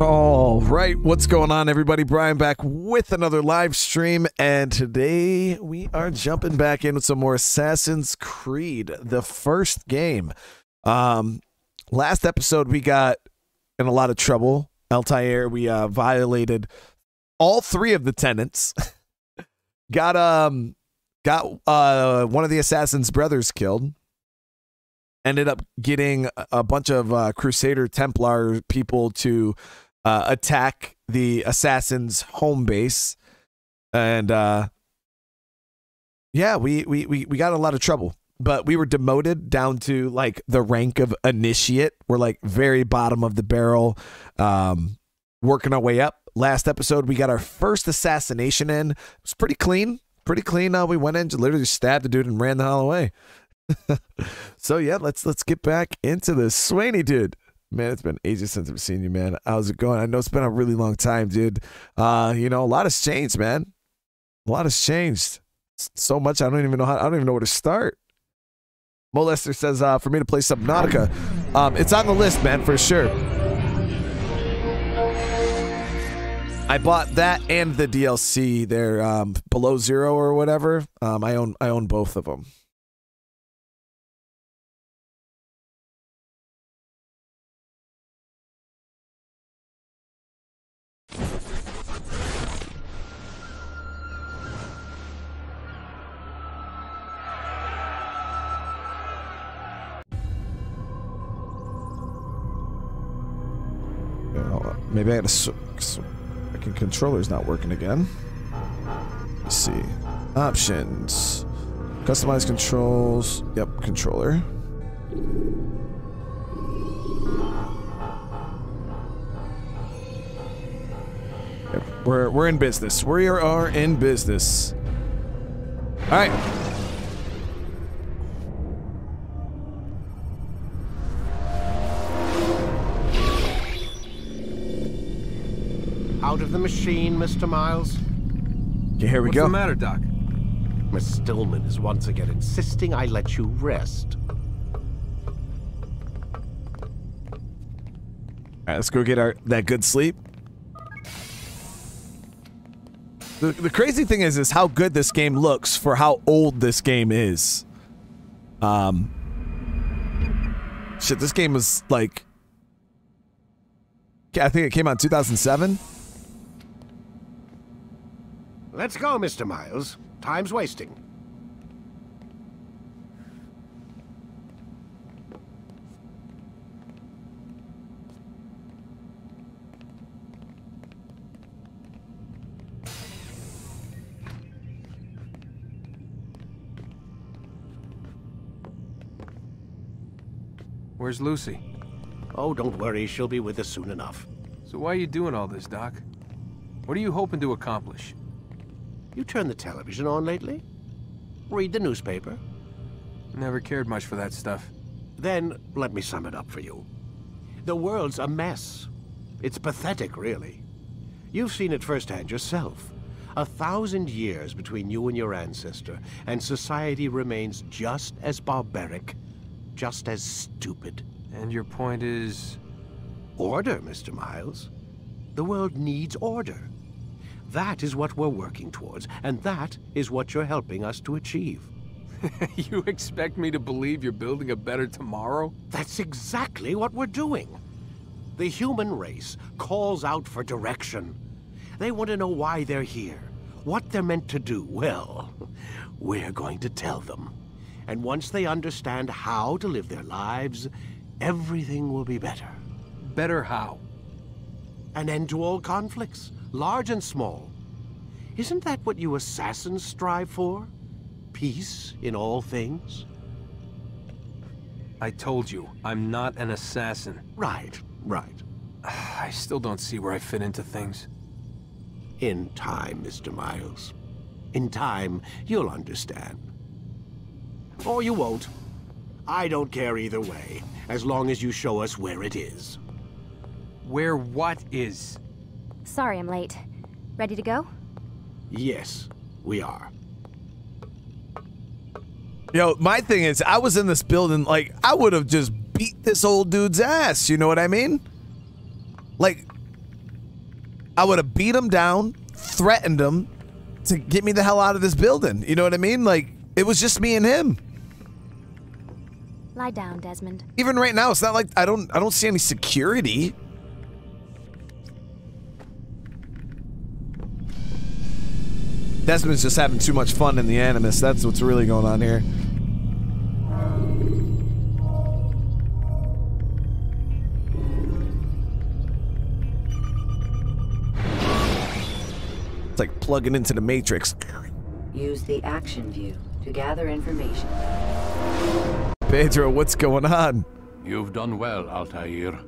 All right, what's going on, everybody? Brian back with another live stream, and today we are jumping back in with some more Assassin's Creed, the first game. Um, last episode we got in a lot of trouble. Altair, we uh, violated all three of the tenants. got um, got uh, one of the assassin's brothers killed. Ended up getting a bunch of uh, Crusader Templar people to uh, attack the assassin's home base, and uh, yeah, we, we we we got a lot of trouble. But we were demoted down to like the rank of initiate. We're like very bottom of the barrel, um, working our way up. Last episode, we got our first assassination in. It was pretty clean, pretty clean. Uh, we went in, literally stabbed the dude and ran the hell away. so yeah, let's let's get back into this. Swaney, dude. Man, it's been ages since I've seen you, man. How's it going? I know it's been a really long time, dude. Uh, you know, a lot has changed, man. A lot has changed. So much I don't even know how I don't even know where to start. Molester says, uh, for me to play Subnautica. Um, it's on the list, man, for sure. I bought that and the DLC. They're um, below zero or whatever. Um, I own I own both of them. Maybe I got a. Fucking controller's not working again. Let's see. Options. Customize controls. Yep, controller. Yep, we're we're in business. We are in business. All Out of the machine, Mr. Miles. Okay, here we What's go. the matter, Doc? Miss Stillman is once again insisting I let you rest. All right, let's go get our that good sleep. The, the crazy thing is, is how good this game looks for how old this game is. Um, shit, this game was like, I think it came out in 2007. Let's go, Mr. Miles. Time's wasting. Where's Lucy? Oh, don't worry. She'll be with us soon enough. So why are you doing all this, Doc? What are you hoping to accomplish? You turned the television on lately? Read the newspaper? Never cared much for that stuff. Then let me sum it up for you. The world's a mess. It's pathetic, really. You've seen it firsthand yourself. A thousand years between you and your ancestor, and society remains just as barbaric, just as stupid. And your point is... Order, Mr. Miles. The world needs order. That is what we're working towards, and that is what you're helping us to achieve. you expect me to believe you're building a better tomorrow? That's exactly what we're doing. The human race calls out for direction. They want to know why they're here, what they're meant to do. Well, we're going to tell them. And once they understand how to live their lives, everything will be better. Better how? An end to all conflicts, large and small. Isn't that what you assassins strive for? Peace in all things? I told you, I'm not an assassin. Right, right. I still don't see where I fit into things. In time, Mr. Miles. In time, you'll understand. Or you won't. I don't care either way, as long as you show us where it is. Where what is? Sorry I'm late. Ready to go? Yes, we are. Yo, my thing is, I was in this building, like, I would have just beat this old dude's ass. You know what I mean? Like, I would have beat him down, threatened him to get me the hell out of this building. You know what I mean? Like, it was just me and him. Lie down, Desmond. Even right now, it's not like I don't I don't see any security. Desmond's just having too much fun in the Animus. That's what's really going on here. It's like plugging into the Matrix. Use the action view to gather information. Pedro, what's going on? You've done well, Altair.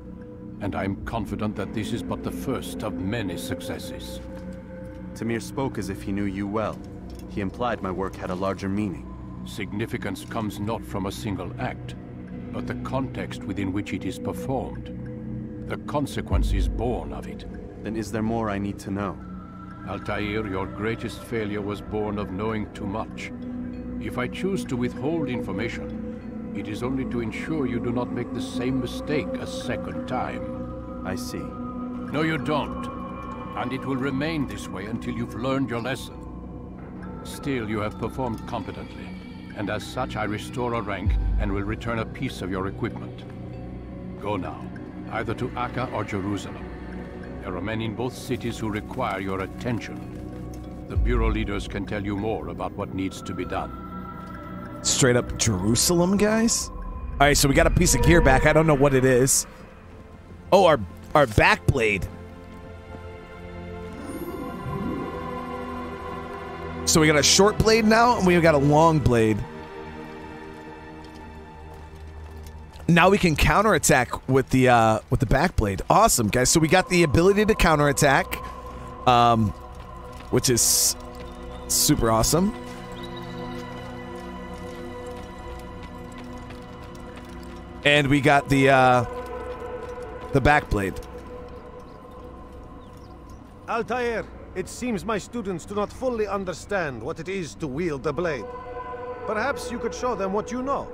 And I'm confident that this is but the first of many successes. Tamir spoke as if he knew you well. He implied my work had a larger meaning. Significance comes not from a single act, but the context within which it is performed. The consequences born of it. Then is there more I need to know? Altair, your greatest failure was born of knowing too much. If I choose to withhold information, it is only to ensure you do not make the same mistake a second time. I see. No, you don't. And it will remain this way until you've learned your lesson. Still, you have performed competently, and as such I restore a rank and will return a piece of your equipment. Go now, either to Acre or Jerusalem. There are men in both cities who require your attention. The Bureau leaders can tell you more about what needs to be done. Straight up Jerusalem, guys? Alright, so we got a piece of gear back. I don't know what it is. Oh, our our back blade. So we got a short blade now, and we got a long blade. Now we can counterattack with the uh, with the back blade. Awesome, guys. So we got the ability to counterattack, um, which is super awesome. And we got the uh, the back blade. Altair, it seems my students do not fully understand what it is to wield the blade. Perhaps you could show them what you know.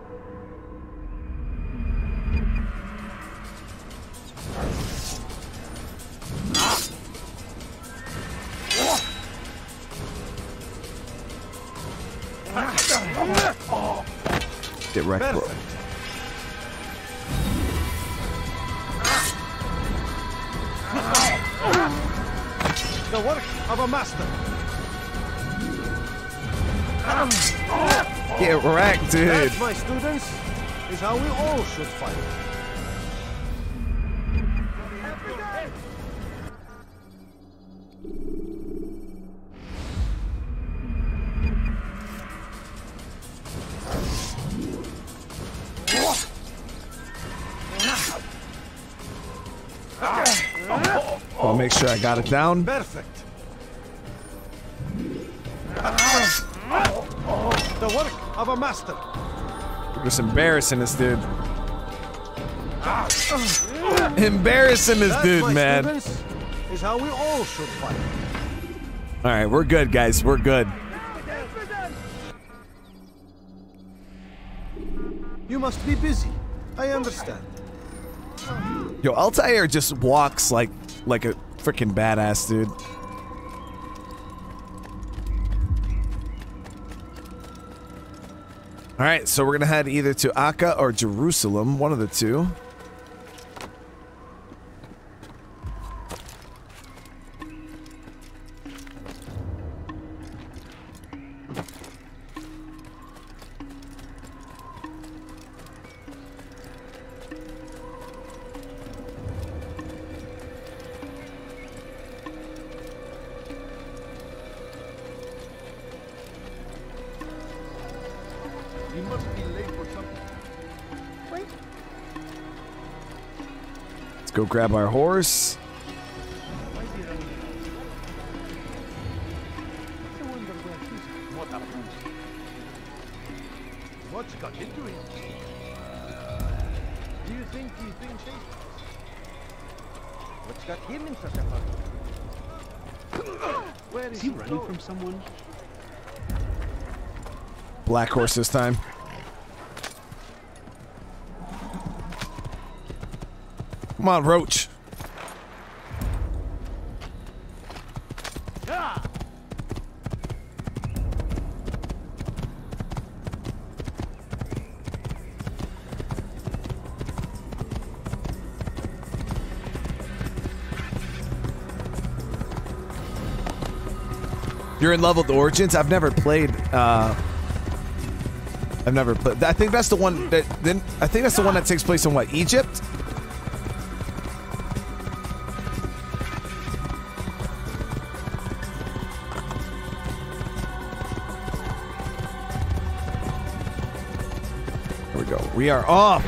Get wrecked, bro. Perfect. Ah. The work of a master. Get wrecked, dude. That, my students, is how we all should fight. Ah. I'll make sure I got it down. Perfect. The work of a master. Just embarrassing this dude. Embarrassing this That, dude, man. students, is how we all should fight. All right, we're good, guys. We're good. You must be busy. I understand. Yo, Altair just walks like like a freaking badass, dude. All right, so we're gonna head either to Acre or Jerusalem, one of the two. Grab our horse. What's got into him? Do you think he's being chased? What's got him in such a hurry? Where is, Is he he running going? from someone? Black horse this time. Come on, Roach. You're in love with Origins? I've never played. Uh, I've never played. I think that's the one that then. I think that's the one that takes place in what Egypt. We are off.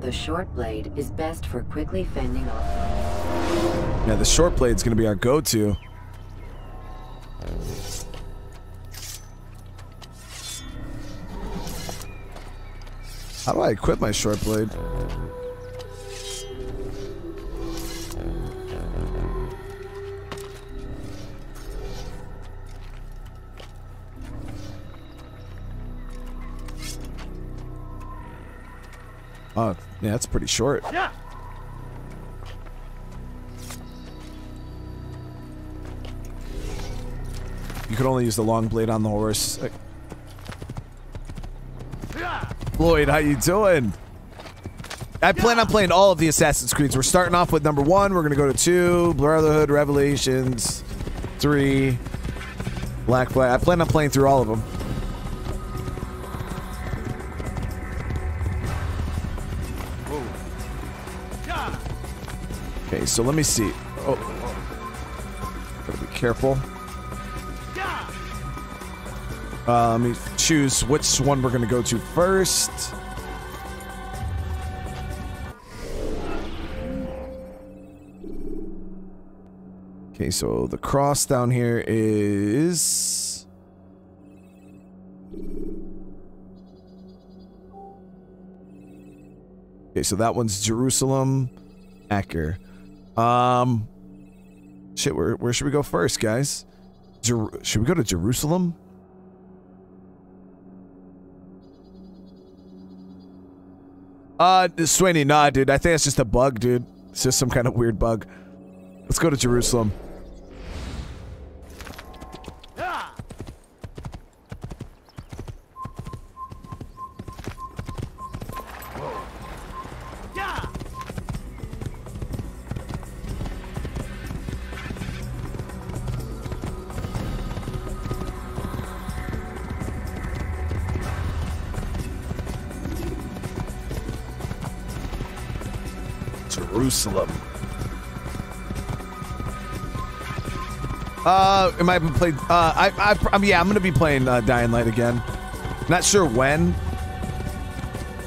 The short blade is best for quickly fending off. Yeah, the short blade's gonna be our go-to. How do I equip my short blade? Yeah, that's pretty short. Yeah. You could only use the long blade on the horse. Uh, Lloyd, how you doing? I plan on playing all of the Assassin's Creeds. We're starting off with number one. We're gonna go to two, Brotherhood, Revelations, three, Black Flag. I plan on playing through all of them. So let me see. Oh, gotta be careful. Uh, let me choose which one we're gonna go to first. Okay, so the cross down here is. Okay, so that one's Jerusalem, Acre. Um, shit, where where should we go first, guys? Jer- should we go to Jerusalem? Uh, Sweeney, nah, dude. I think it's just a bug, dude. It's just some kind of weird bug. Let's go to Jerusalem. Jerusalem. Uh, am I playing? Uh, I, I, I mean, yeah, I'm gonna be playing uh, Dying Light again. Not sure when.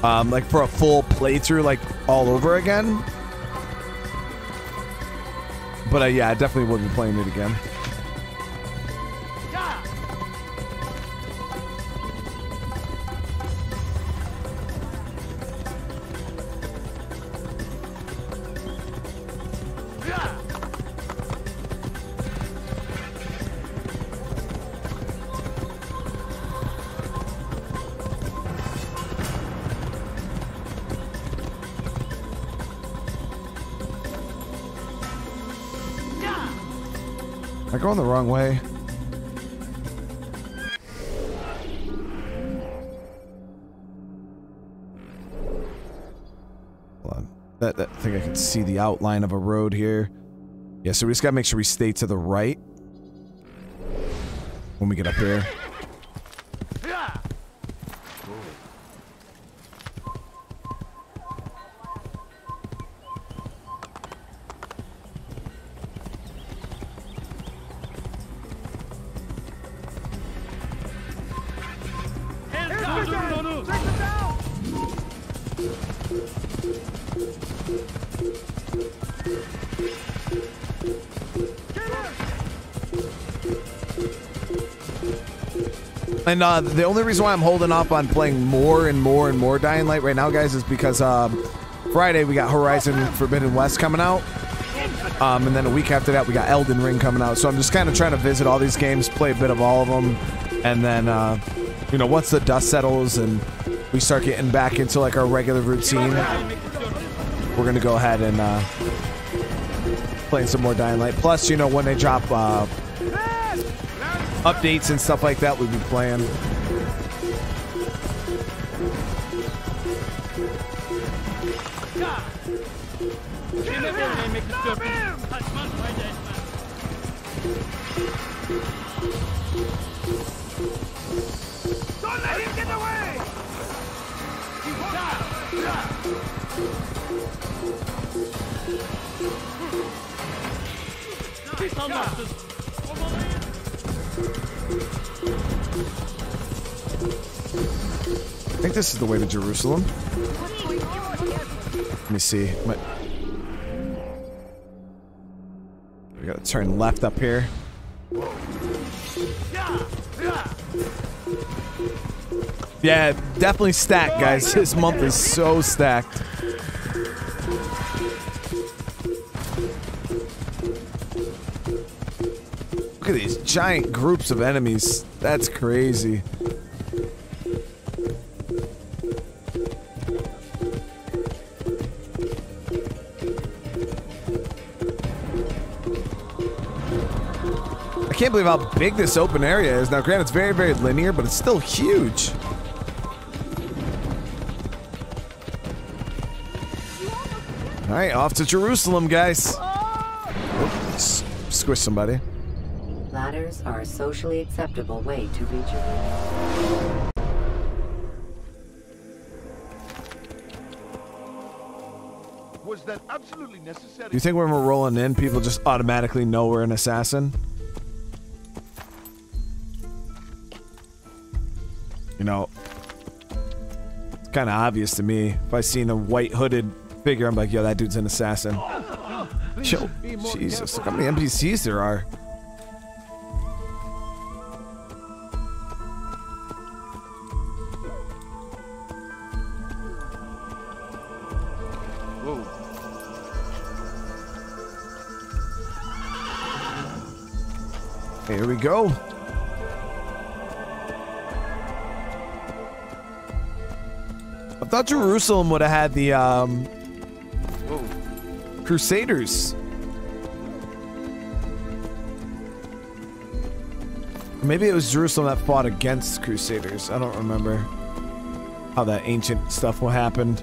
Um, like for a full playthrough, like all over again. But uh, yeah, I definitely will be playing it again. Going the wrong way? Hold on. That, that, I think I can see the outline of a road here. Yeah, so we just gotta make sure we stay to the right when we get up here. And uh, the only reason why I'm holding off on playing more and more and more Dying Light right now, guys, is because um, Friday we got Horizon Forbidden West coming out. Um, and then a week after that, we got Elden Ring coming out. So I'm just kind of trying to visit all these games, play a bit of all of them. And then, uh, you know, once the dust settles and we start getting back into like our regular routine, we're to go ahead and uh, playing some more Dying Light. Plus, you know, when they drop uh, updates and stuff like that, we've been playing. The way to Jerusalem. Let me see. We gotta turn left up here. Yeah, definitely stacked, guys. This month is so stacked. Look at these giant groups of enemies. That's crazy. Can't believe how big this open area is. Now, granted, it's very, very linear, but it's still huge. All right, off to Jerusalem, guys. Oh, s- squish somebody. Ladders are a socially acceptable way to reach a room. Was that absolutely necessary? You think when we're rolling in, people just automatically know we're an assassin? Kind of obvious to me. If I seen a white hooded figure, I'm like, yo, that dude's an assassin. Jesus, look how many NPCs there are. Here we go. Thought Jerusalem would have had the um, Crusaders. Maybe it was Jerusalem that fought against Crusaders. I don't remember how that ancient stuff happened.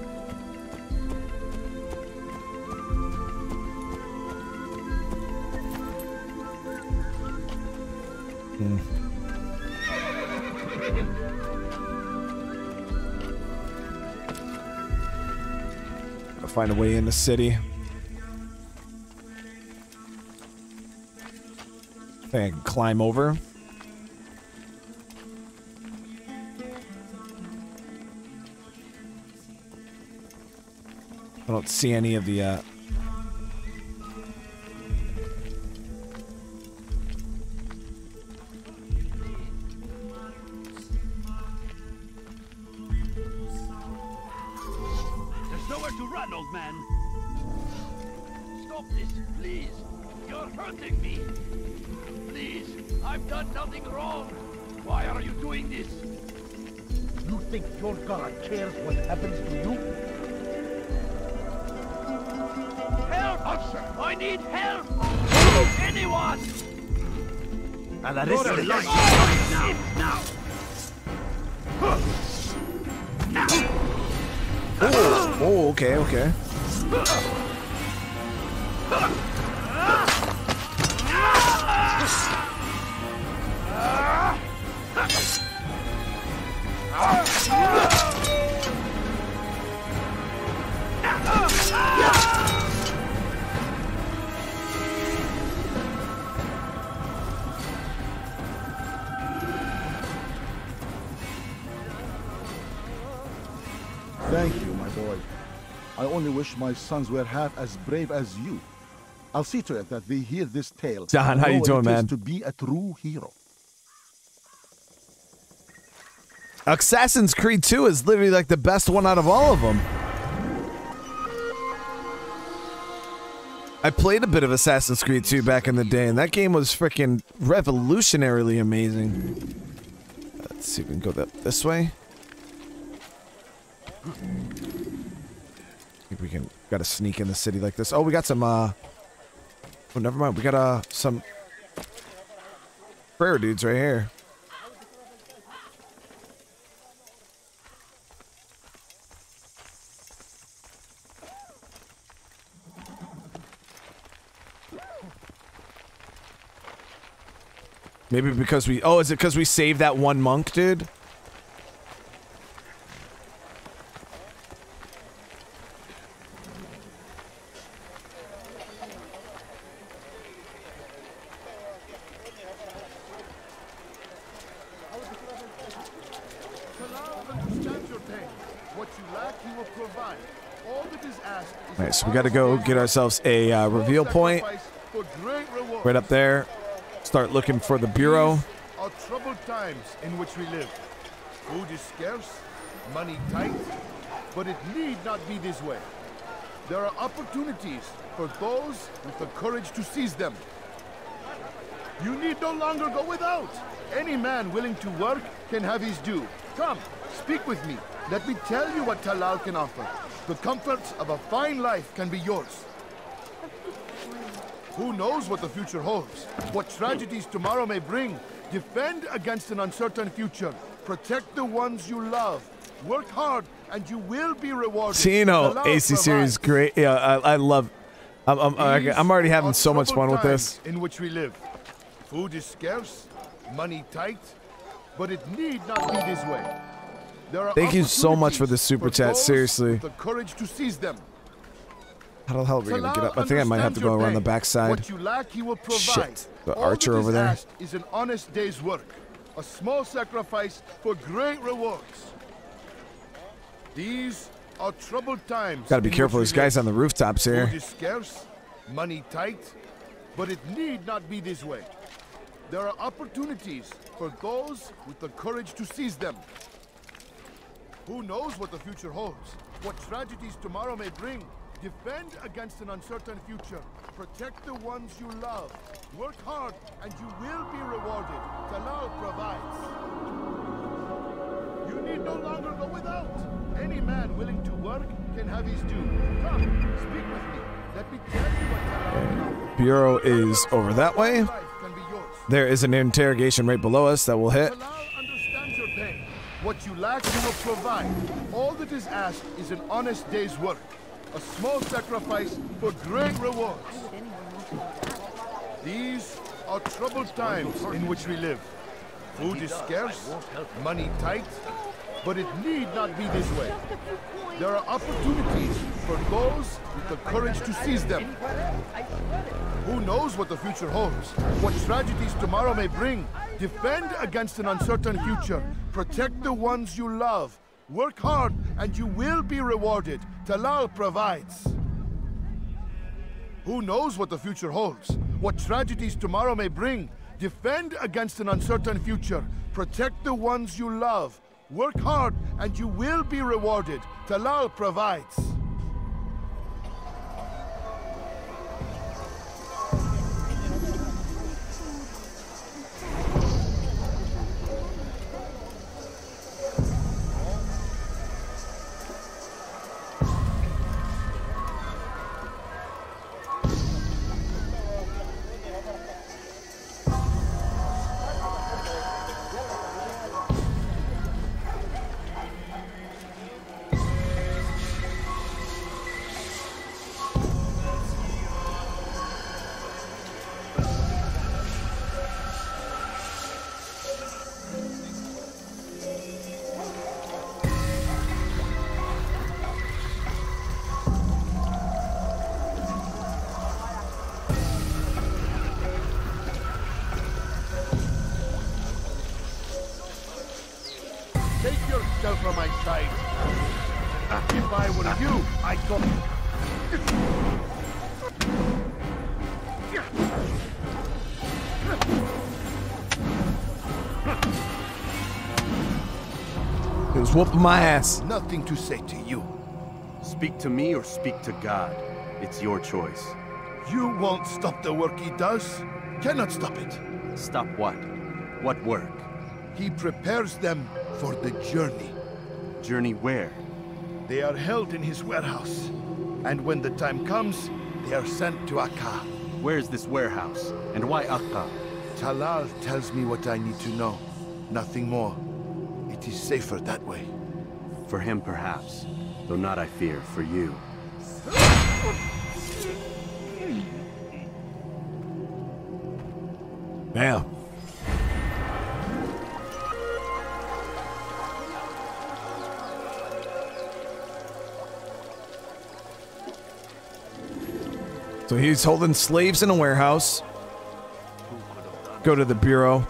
Find a way in the city. Think I can climb over. I don't see any of the uh need help! Anyone! A la rest of Now, now! Oh, oh, okay, okay. Thank only wish my sons were half as brave as you. I'll see to it that they hear this tale. John, how you doing, man? To be a true hero. Assassin's Creed 2 is literally like the best one out of all of them. I played a bit of Assassin's Creed 2 back in the day, and that game was freaking revolutionarily amazing. Let's see if we can go that this way. Think we can gotta sneak in the city like this. Oh, we got some uh Oh never mind, we got uh some prayer dudes right here. Maybe because we. Oh, is it because we saved that one monk, dude? Talal understands your pain. What you lack, he will provide. All that is asked is All so we got to go get ourselves a uh, reveal point right up there. Start looking for the bureau. Are troubled times in which we live. Food is scarce, money tight, but it need not be this way. There are opportunities for those with the courage to seize them. You need no longer go without. Any man willing to work can have his due. Come, speak with me. Let me tell you what Talal can offer. The comforts of a fine life can be yours. Who knows what the future holds? What tragedies tomorrow may bring? Defend against an uncertain future. Protect the ones you love. Work hard, and you will be rewarded. Tino, AC series, great. Yeah, I, I love. I'm, I'm, I'm already having so much fun with this. In which we live. Food is scarce, money tight, but it need not be this way. Thank you so much for the super chat, seriously. The courage to seize them. How the hell are we gonna get up? I think I might have to go around the backside. What you lack, he will provide. Shit, the All archer over there. is an honest day's work, a small sacrifice for great rewards. These are troubled times. Got to be careful. There's guys on the rooftops Food here. is scarce, money tight, but it need not be this way. There are opportunities for those with the courage to seize them. Who knows what the future holds? What tragedies tomorrow may bring? Defend against an uncertain future. Protect the ones you love. Work hard and you will be rewarded. Talal provides. You need no longer go without. Any man willing to work can have his due. Come, speak with me. Let me tell you what Talal. Bureau is over that way. Life can be yours. There is an interrogation right below us that we'll hit. Talal understands your pain. What you lack, you will provide. All that is asked is an honest day's work. A small sacrifice for great rewards. These are troubled times in which we live. Food is scarce, money tight, but it need not be this way. There are opportunities for those with the courage to seize them. Who knows what the future holds? What tragedies tomorrow may bring? Defend against an uncertain future. Protect the ones you love. Work hard and you will be rewarded. Talal provides. Who knows what the future holds? What tragedies tomorrow may bring? Defend against an uncertain future. Protect the ones you love. Work hard and you will be rewarded. Talal provides. Whooping my ass. Nothing to say to you. Speak to me or speak to God. It's your choice. You won't stop the work he does. Cannot stop it. Stop what? What work? He prepares them for the journey. Journey where? They are held in his warehouse. And when the time comes, they are sent to Acre. Where's this warehouse? And why Acre? Talal tells me what I need to know. Nothing more. It is safer that way. For him, perhaps. Though not, I fear, for you. Now. So he's holding slaves in a warehouse. Go to the bureau.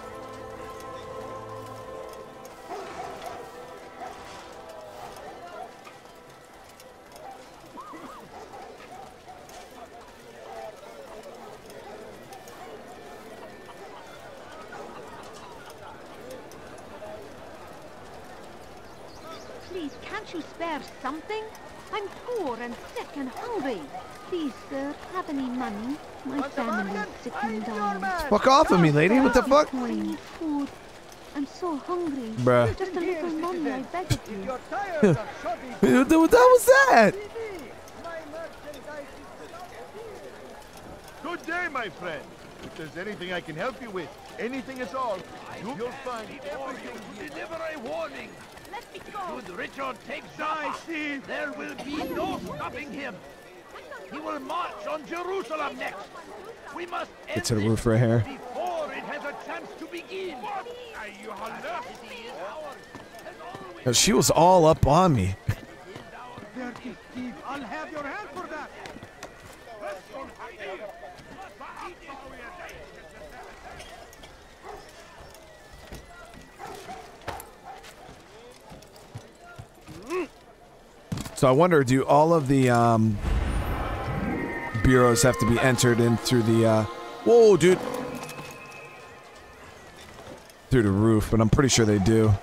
Fuck off of me, lady. What the fuck? I need food. I'm so hungry. Bruh. Just a little money, I beg of you. What the what hell was that? Good day, my friend. If there's anything I can help you with, anything at all, you- you'll find everything here. Deliver a warning. Let me go. Should Richard take Jaffa, there will be no stopping him. He will march on Jerusalem next. We must Get to the roof right here. before it has a chance to begin. You have left. Yo, She was all up on me. I'll have your hand for that. So I wonder, do all of the um, bureaus have to be entered in through the? Uh, whoa, dude! Through the roof, but I'm pretty sure they do.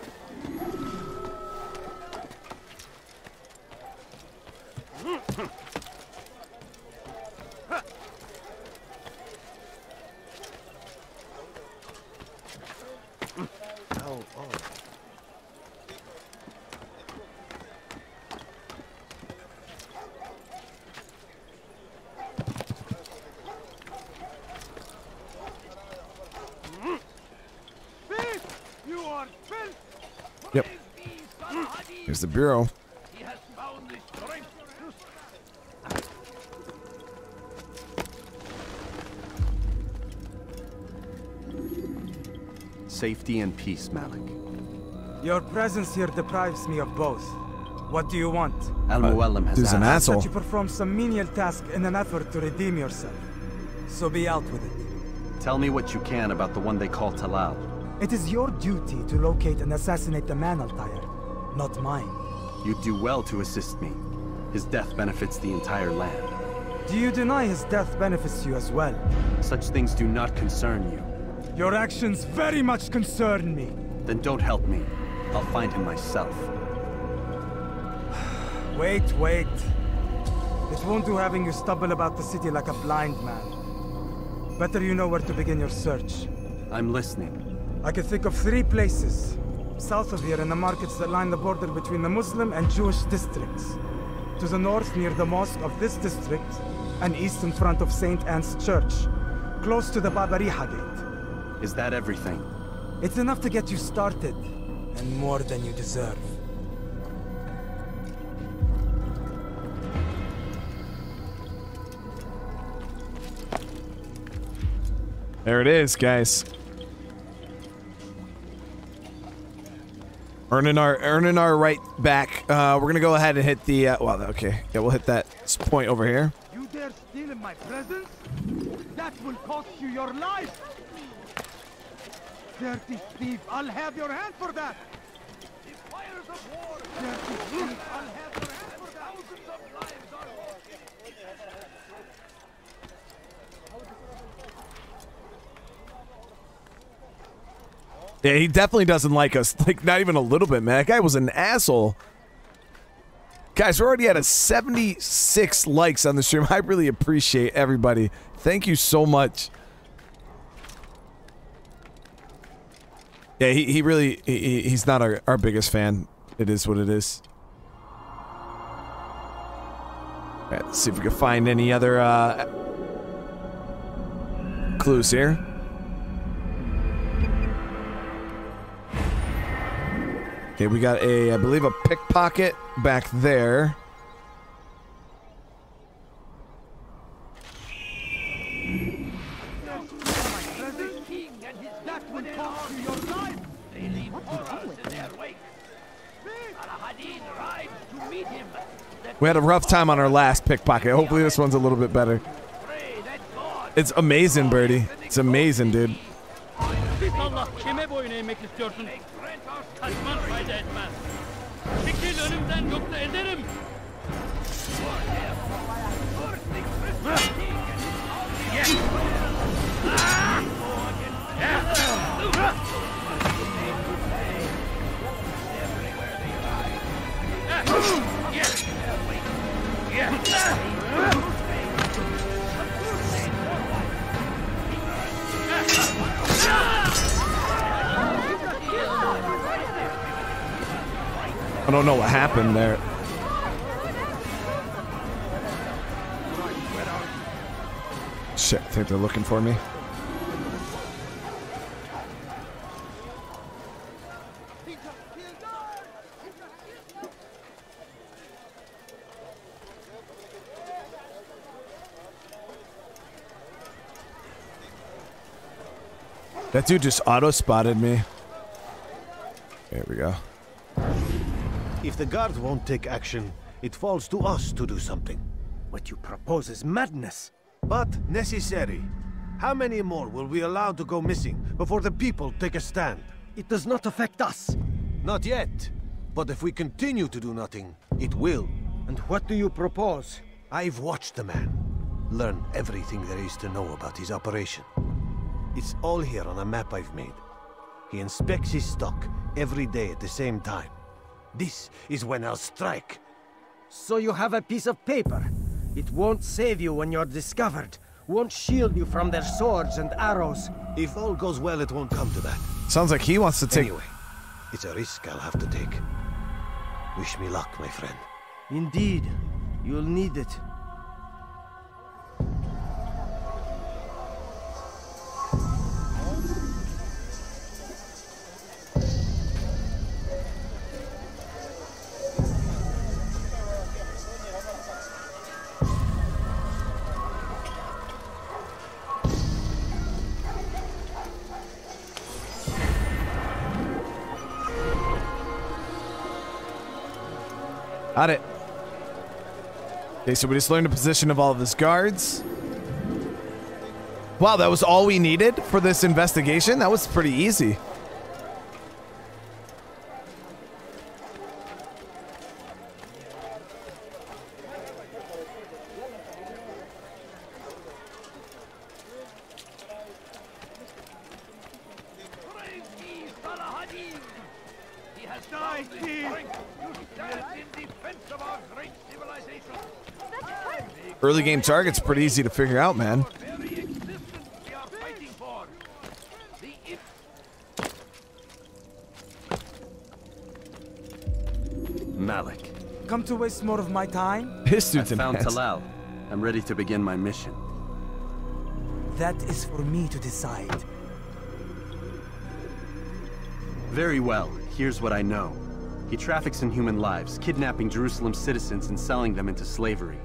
You are filth. Yep. Here's the bureau. He has found the strength to Safety and peace, Malik. Your presence here deprives me of both. What do you want? Al uh, Mualim has an asked- asshole. That you perform some menial task in an effort to redeem yourself. So be out with it. Tell me what you can about the one they call Talal. It is your duty to locate and assassinate the man, Altair, not mine. You'd do well to assist me. His death benefits the entire land. Do you deny his death benefits you as well? Such things do not concern you. Your actions very much concern me. Then don't help me. I'll find him myself. Wait, wait. It won't do having you stumble about the city like a blind man. Better you know where to begin your search. I'm listening. I can think of three places. South of here in the markets that line the border between the Muslim and Jewish districts. To the north near the mosque of this district, and east in front of St. Anne's Church, close to the Babariha Gate. Is that everything? It's enough to get you started, and more than you deserve. There it is, guys. Earning our earning our right back. Uh, we're gonna go ahead and hit the. Uh, well, okay, yeah, we'll hit that point over here. You dare steal in my presence? That will cost you your life! Dirty thief, I'll have your hand for that! The fires of war! Dirty thief, I'll have your hand for that! Thousands of lives are lost! Yeah, he definitely doesn't like us. Like not even a little bit, man. That guy was an asshole. Guys, we're already at a 76 likes on the stream. I really appreciate everybody. Thank you so much. Yeah, he, he really he, he- he's not our, our biggest fan. It is what it is. Right, let's see if we can find any other uh, clues here. Okay, we got a, I believe, a pickpocket back there. We had a rough time on our last pickpocket. Hopefully, this one's a little bit better. It's amazing, Birdie. It's amazing, dude. Yoksa ederim. I don't know what happened there. Shit, I think they're looking for me. That dude just auto spotted me. There we go. If the guards won't take action, it falls to us to do something. What you propose is madness. But necessary. How many more will we allow to go missing before the people take a stand? It does not affect us. Not yet. But if we continue to do nothing, it will. And what do you propose? I've watched the man. Learn everything there is to know about his operation. It's all here on a map I've made. He inspects his stock every day at the same time. This is when I'll strike. So you have a piece of paper. It won't save you when you're discovered. Won't shield you from their swords and arrows. If all goes well, it won't come to that. Sounds like he wants to take. Anyway, it's a risk I'll have to take. Wish me luck, my friend. Indeed. You'll need it. Okay, so we just learned the position of all of his guards. Wow, that was all we needed for this investigation? That was pretty easy. He has died, King! You stand in defense of our great civilization! Early game target's pretty easy to figure out, man. Very existence we are fighting for! The Malik. Come to waste more of my time? His I dude's an found ass. Talal. I'm ready to begin my mission. That is for me to decide. Very well. Here's what I know. He traffics in human lives, kidnapping Jerusalem citizens and selling them into slavery.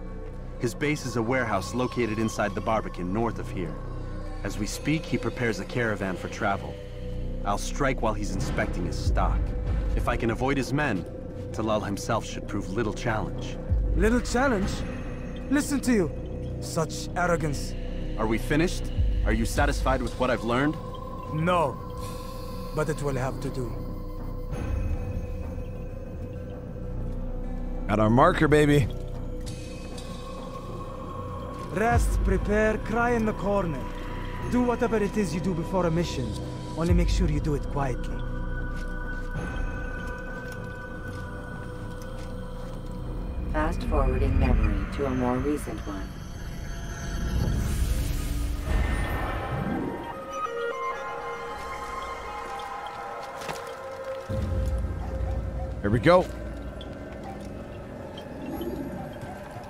His base is a warehouse located inside the Barbican, north of here. As we speak, he prepares a caravan for travel. I'll strike while he's inspecting his stock. If I can avoid his men, Talal himself should prove little challenge. Little challenge? Listen to you. Such arrogance. Are we finished? Are you satisfied with what I've learned? No. But it will have to do. Got our marker, baby. Rest, prepare, cry in the corner. Do whatever it is you do before a mission. Only make sure you do it quietly. Fast forwarding memory to a more recent one. Here we go.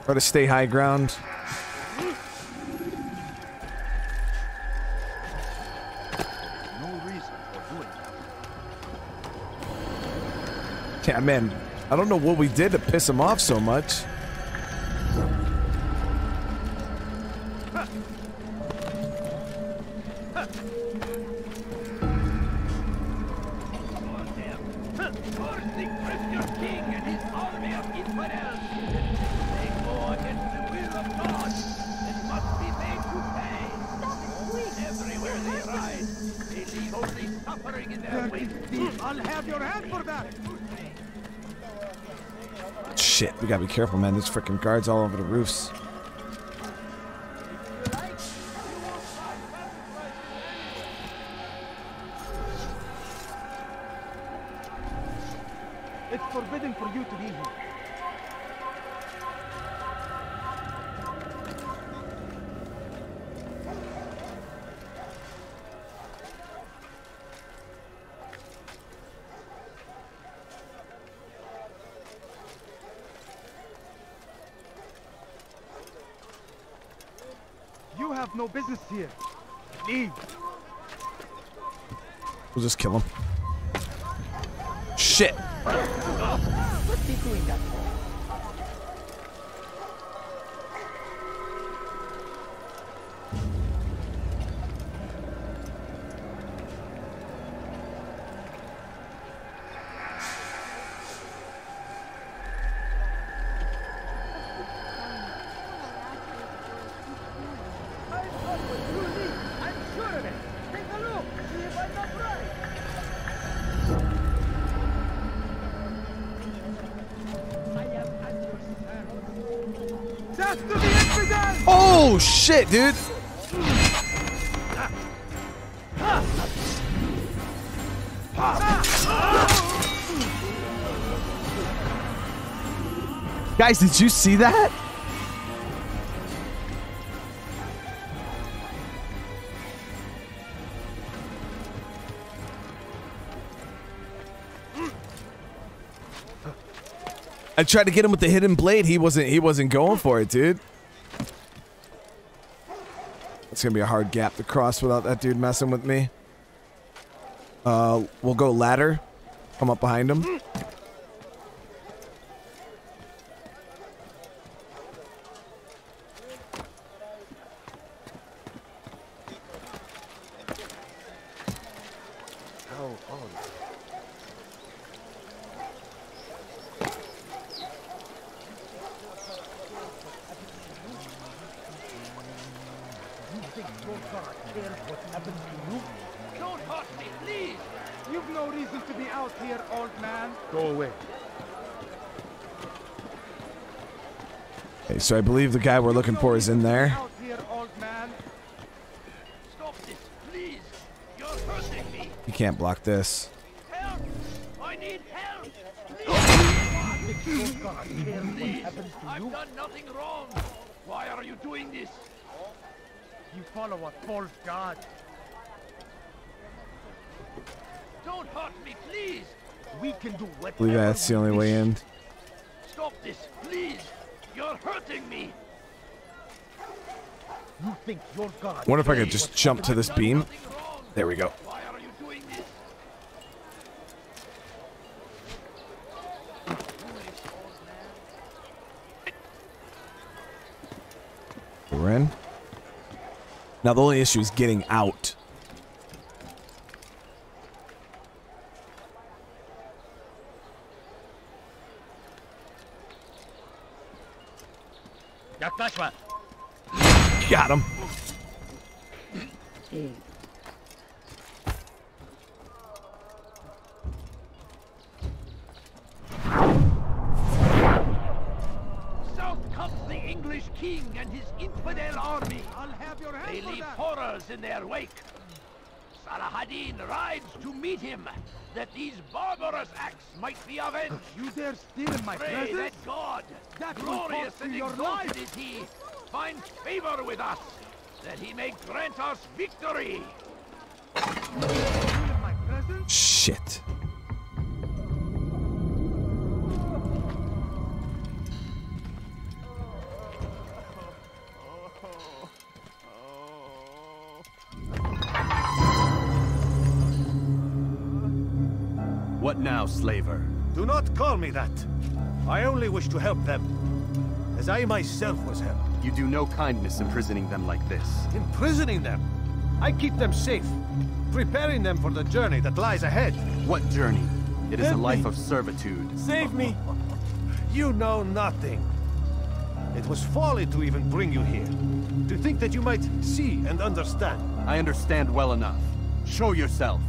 Try to stay high ground. Yeah, man. I don't know what we did to piss him off so much. Careful, man. There's freaking guards all over the roofs. Oh shit, dude. Guys, did you see that? I tried to get him with the hidden blade. He wasn't he wasn't going for it, dude. It's gonna be a hard gap to cross without that dude messing with me. Uh, we'll go ladder. Come up behind him. How odd. You think your God cares what happens to you? Don't hurt me, please. You've no reason to be out here, old man. Go away. Okay, so I believe the guy we're looking for is in there. Out here, old man. Stop this, please. You're hurting me. You can't block this. Help! I need help! Your oh, God cares what Please! happens to I've done nothing wrong. Why are you doing this? You follow a false God. Don't hurt me, please. We can do I what believe that's the only way in. Stop this, please. You're hurting me. You think your God Wonder if I could just jump to this beam. There we go. Why are you doing this? We're in. Now the only issue is getting out. Got him. South comes the English king and his infidel army. I'll have your hand They leave that. horrors in their wake. Salah-ad-Din rides to meet him, that these barbarous acts might be avenged. You dare steal in my Pray presence? that God, That will glorious cost you and your exalted life. is he, find favor with us, that he may grant us victory. Steal in my presence? Shit. What now, slaver? Do not call me that. I only wish to help them, as I myself was helped. You do no kindness imprisoning them like this. Imprisoning them? I keep them safe, preparing them for the journey that lies ahead. What journey? It is a life me. of servitude. Save me! You know nothing. It was folly to even bring you here. To think that you might see and understand. I understand well enough. Show yourself.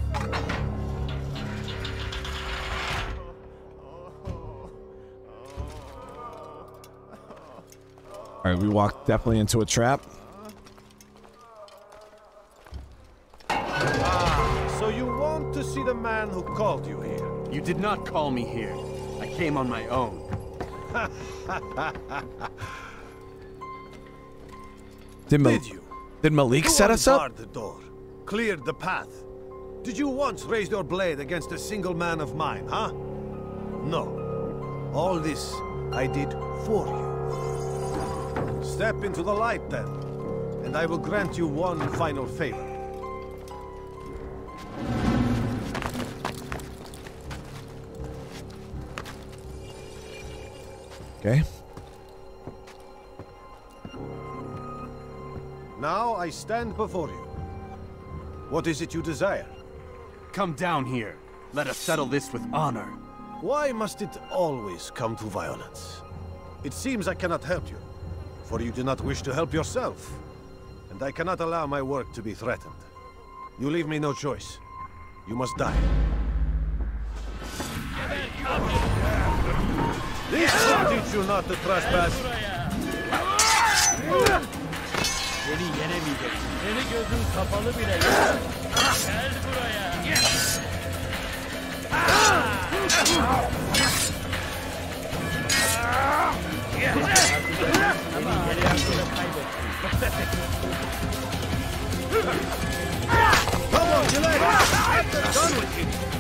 All right, we walked definitely into a trap. Ah, so you want to see the man who called you here? You did not call me here. I came on my own. Did, Mal- Did you? Did Malik Who set us up? unbarred the door, cleared the path. Did you once raise your blade against a single man of mine, huh? No. All this I did for you. Step into the light then, and I will grant you one final favor. Okay. Now I stand before you. What is it you desire? Come down here. Let us settle this with honor. Why must it always come to violence? It seems I cannot help you, for you do not wish to help yourself. And I cannot allow my work to be threatened. You leave me no choice. You must die. This will teach you not to trespass. Gözün kapalı bile. Gel buraya. Come on, Gillette! I'm done with you!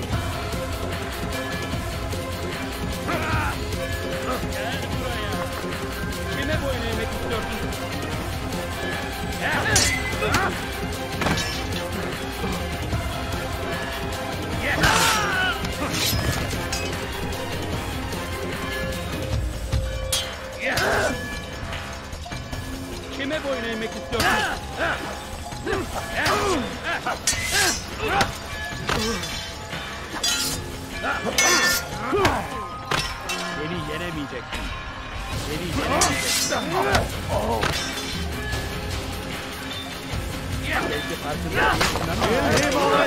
Istiyorsun? Kime boyun eğmek istiyorsun? Seni yenemeyeceksin. Seni yenemeyeceksin. Belki farkında değilsin ama...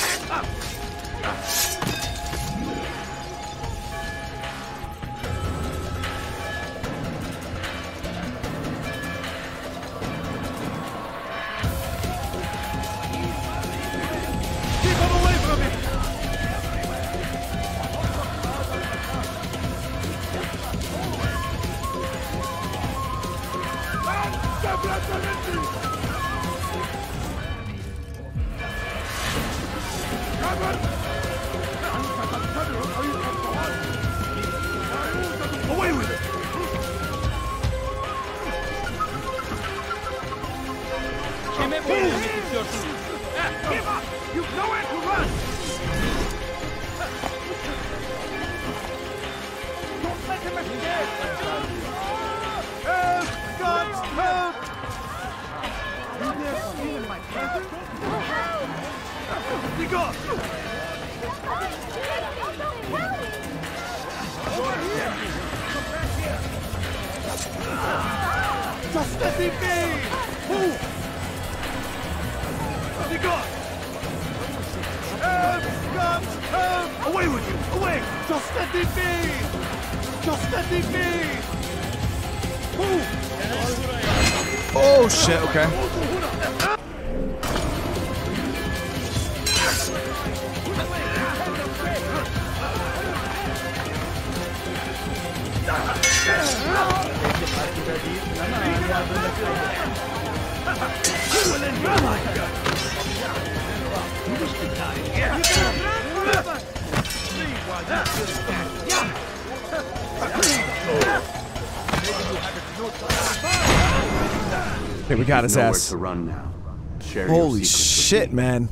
Okay, we got his Nowhere ass. to run now. Share your Holy with shit, man.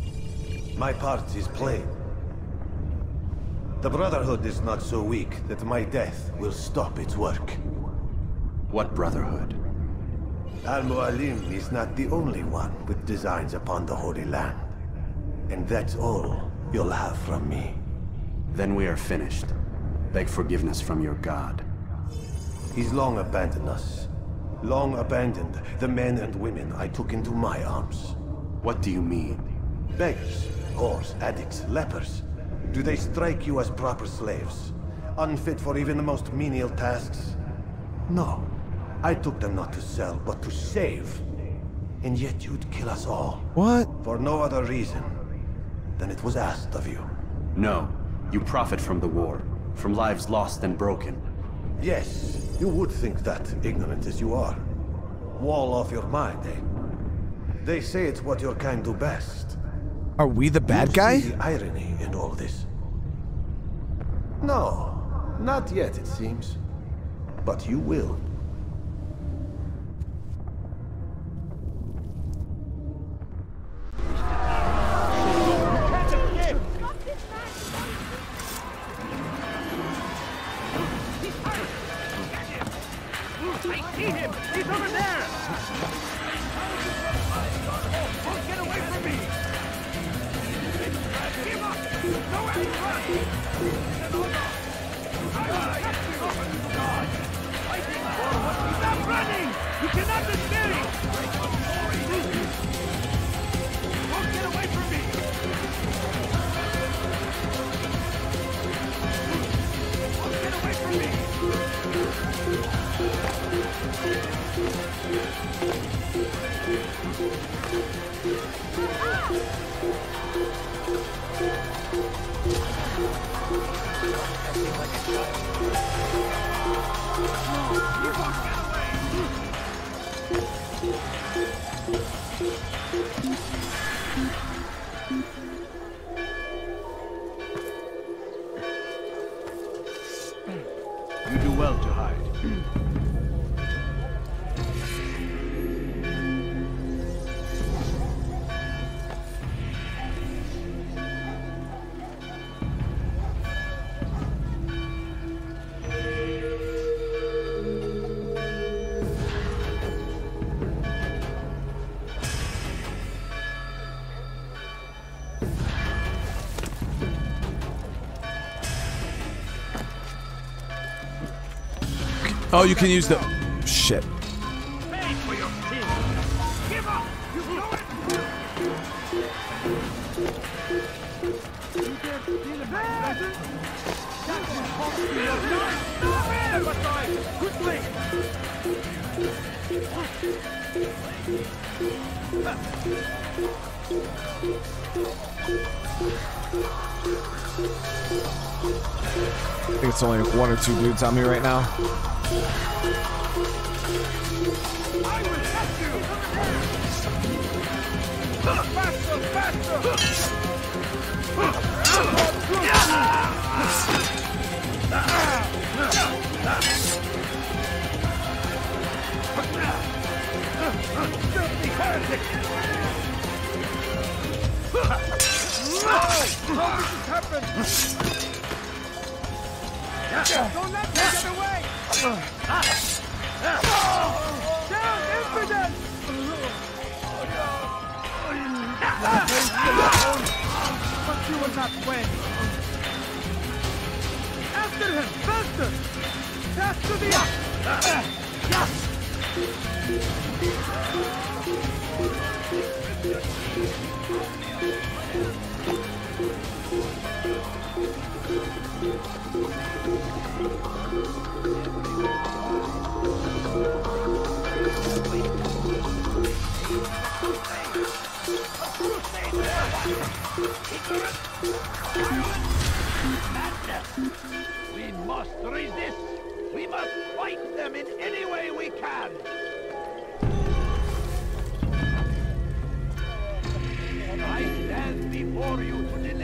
My part is plain. The Brotherhood is not so weak that my death will stop its work. What Brotherhood? Al-Mualim is not the only one with designs upon the Holy Land. And that's all you'll have from me. Then we are finished. Beg forgiveness from your god. He's long abandoned us. Long abandoned the men and women I took into my arms. What do you mean? Beggars, whores, addicts, lepers. Do they strike you as proper slaves? Unfit for even the most menial tasks? No. I took them not to sell, but to save. And yet you'd kill us all. What? For no other reason than it was asked of you. No. You profit from the war. From lives lost and broken. Yes, you would think that, ignorant as you are. Wall off your mind, eh? They say it's what your kind do best. Are we the bad You guy? See the irony in all this. No, not yet, it seems. But you will. Oh, you can use the shit. I think it's only one or two dudes on me right now. After him! Faster! Faster the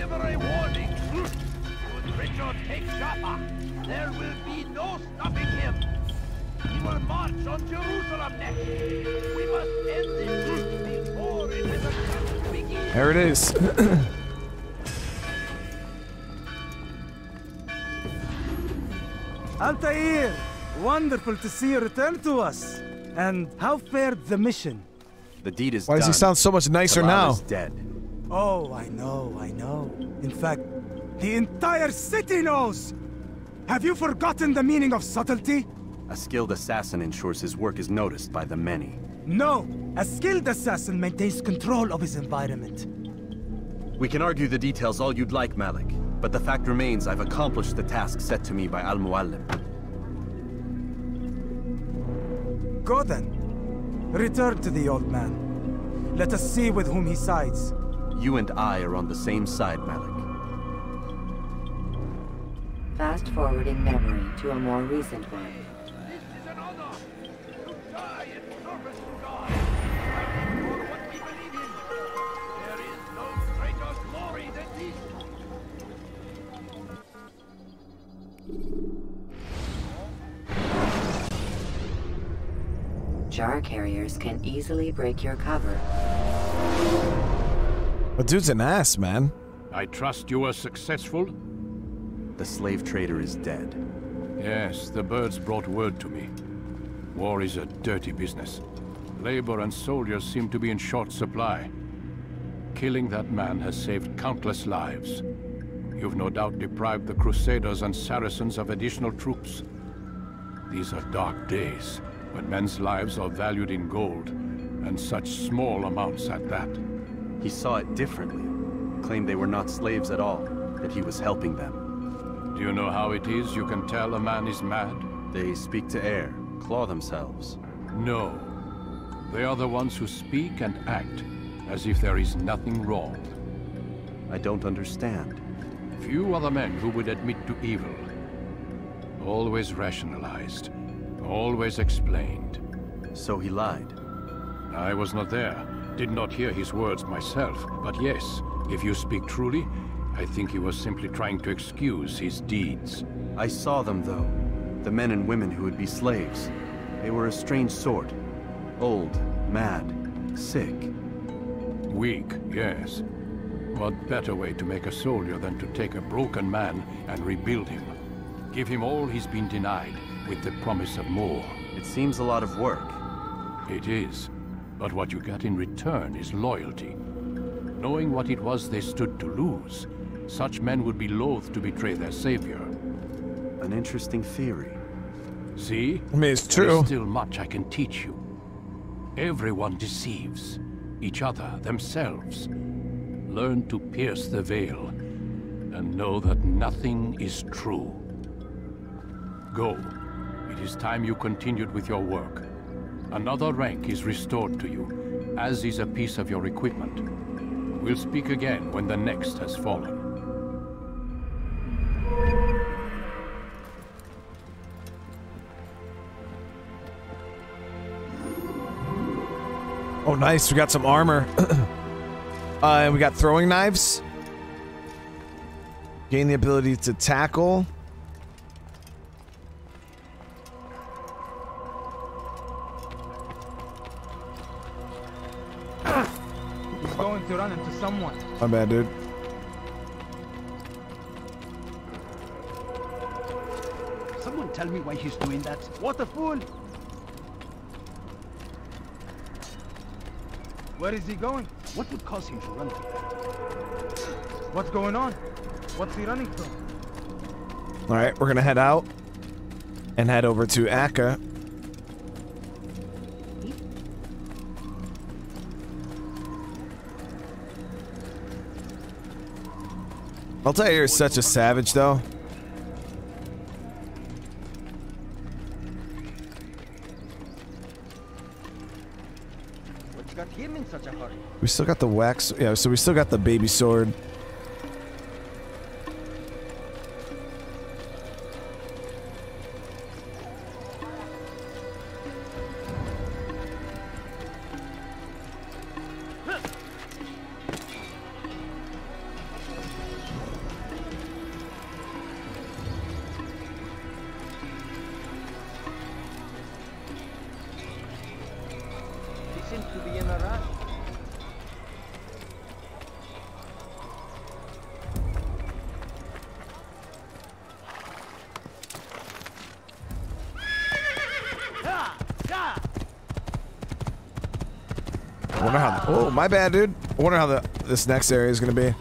deliver a warning. Should Richard take Jaffa, there will be no stopping him. He will march on Jerusalem next. We must end this before it has a chance to begin. There it is. Altair! Wonderful to see you return to us. And how fared the mission? The deed is Why does he done. sound so much nicer Talal now? is dead. Oh, I know, I know. In fact, the entire city knows! Have you forgotten the meaning of subtlety? A skilled assassin ensures his work is noticed by the many. No! A skilled assassin maintains control of his environment. We can argue the details all you'd like, Malik. But the fact remains I've accomplished the task set to me by Al-Mualim. Go then. Return to the old man. Let us see with whom he sides. You and I are on the same side, Malik. Fast forwarding memory to a more recent one. This is another! To die in purpose, God! I'll what we believe in! There is no greater glory than this! Jar carriers can easily break your cover. But dude's an ass, man. I trust you were successful? The slave trader is dead. Yes, the birds brought word to me. War is a dirty business. Labor and soldiers seem to be in short supply. Killing that man has saved countless lives. You've no doubt deprived the Crusaders and Saracens of additional troops. These are dark days, when men's lives are valued in gold, and such small amounts at that. He saw it differently. Claimed they were not slaves at all, that he was helping them. Do you know how it is you can tell a man is mad? They speak to air, claw themselves. No. They are the ones who speak and act as if there is nothing wrong. I don't understand. Few are the men who would admit to evil. Always rationalized. Always explained. So he lied? I was not there. Did not hear his words myself. But yes, if you speak truly, I think he was simply trying to excuse his deeds. I saw them, though. The men and women who would be slaves. They were a strange sort. Old, mad, sick. Weak, yes. What better way to make a soldier than to take a broken man and rebuild him? Give him all he's been denied, with the promise of more. It seems a lot of work. It is. But what you get in return is loyalty. Knowing what it was they stood to lose, such men would be loath to betray their savior. An interesting theory. See? I mean, it's true. is still much I can teach you. Everyone deceives. Each other, themselves. Learn to pierce the veil, and know that nothing is true. Go. It is time you continued with your work. Another rank is restored to you, as is a piece of your equipment. We'll speak again when the next has fallen. Oh, nice. We got some armor. uh, and we got throwing knives. Gain the ability to tackle. He's going to run into someone. My bad, dude. Someone tell me why he's doing that. What a fool! Where is he going? What would cause him to run? What's going on? What's he running from? All right, we're gonna head out and head over to Acre. I'll tell you, you're such a savage, though. What's got him in such a hurry? We still got the wax. Yeah, so we still got the baby sword. My bad, dude. I wonder how the this next area is gonna be.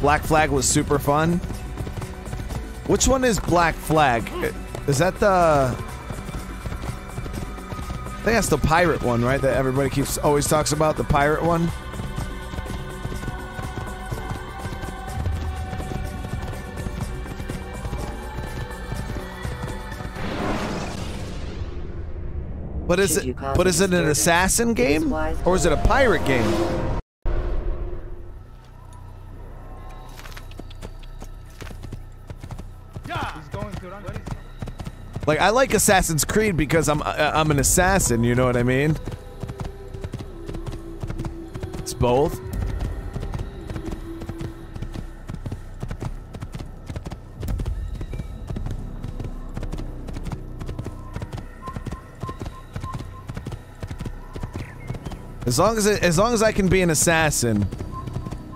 Black Flag was super fun. Which one is Black Flag? Is that the? I think that's the pirate one, right? That everybody keeps always talks about the pirate one. But is Should it? But is it an assassin game, or is it a pirate game? Like I like Assassin's Creed because I'm I- I'm an assassin. You know what I mean? It's both. As long as it, as long as I can be an assassin,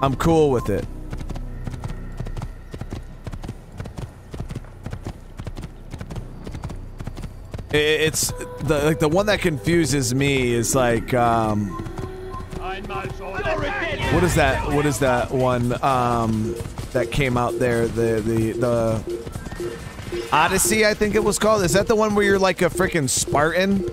I'm cool with it. It's the like the one that confuses me is like um what is that what is that one um that came out there? The the the Odyssey I think it was called? Is that the one where you're like a freaking Spartan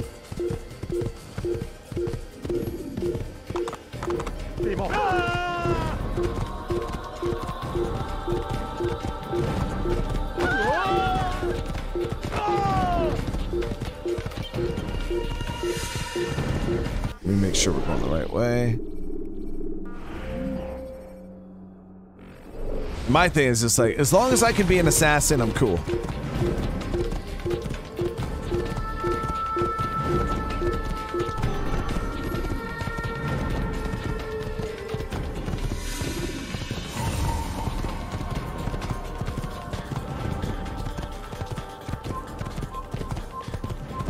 My thing is just like, as long as I can be an assassin, I'm cool.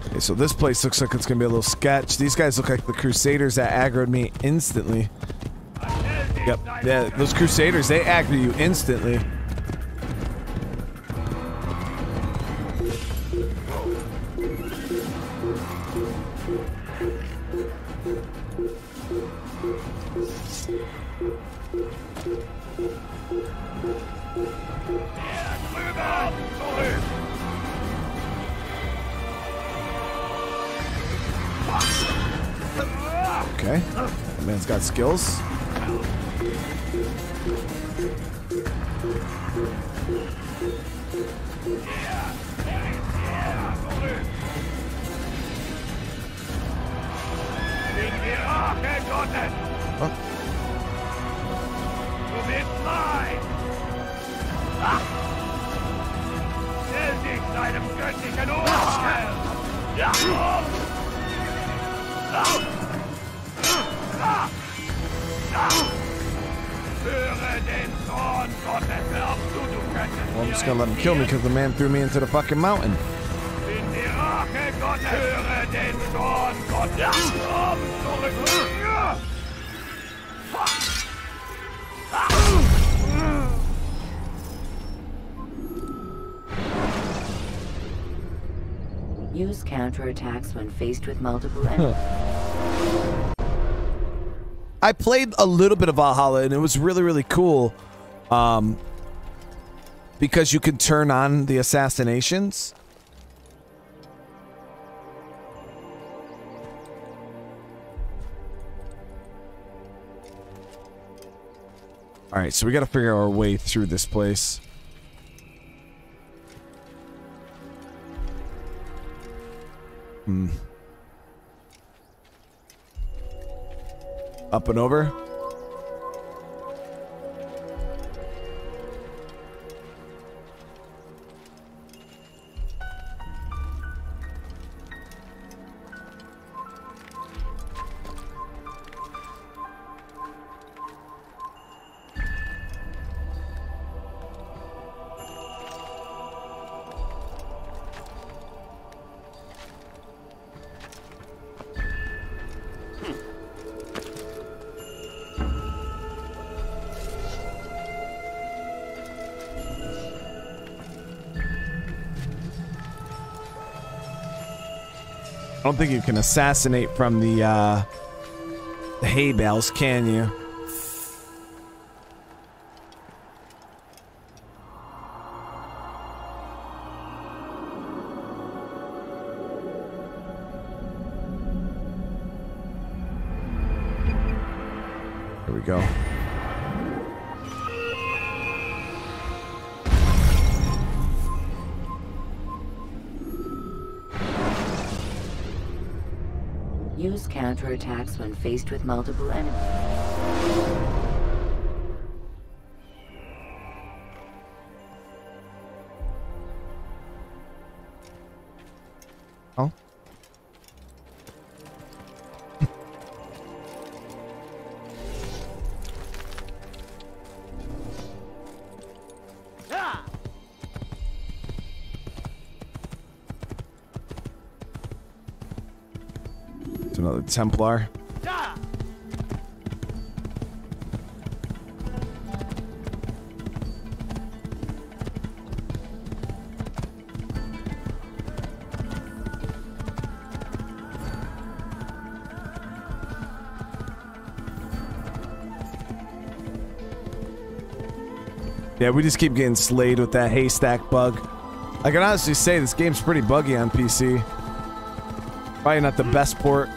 Okay, so this place looks like it's gonna be a little sketch. These guys look like the Crusaders that aggroed me instantly. Yep, yeah, those Crusaders, they aggro you instantly. Okay, that man's got skills. Kill me because the man threw me into the fucking mountain. in die Rache Gottes! Höre den Zorn Gottes! Komm zurück! Ja! Use counterattacks when faced with multiple enemies. I played a little bit of Valhalla and it was really, really cool. Um, because you can turn on the assassinations. All right, so we got to figure our way through this place. Hmm. Up and over. Don't think you can assassinate from the uh, the hay bales, can you? Counterattacks when faced with multiple enemies. Templar. Yeah, we just keep getting slayed with that haystack bug. I can honestly say this game's pretty buggy on PC. Probably not the best port.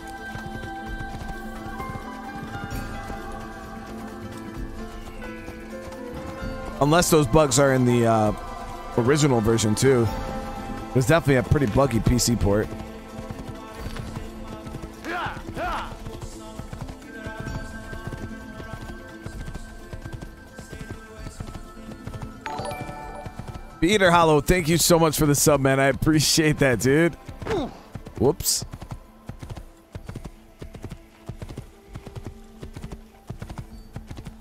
Unless those bugs are in the uh, original version too. It was definitely a pretty buggy PC port. Peter Hollow, thank you so much for the sub, man. I appreciate that, dude. Whoops.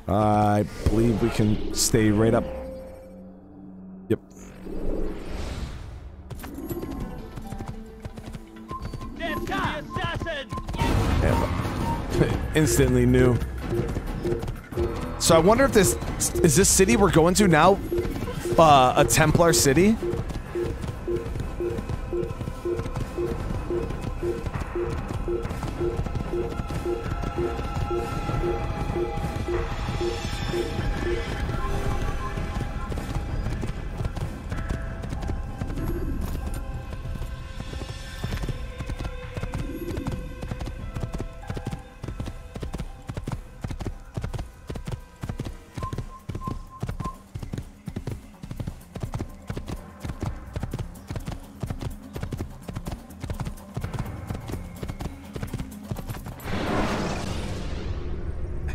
I believe we can stay right up. Yep. Yeah, Instantly knew. So I wonder if this is this city we're going to now uh, a Templar city?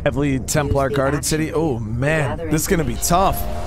Heavily Templar guarded city. Oh man, this is gonna be tough.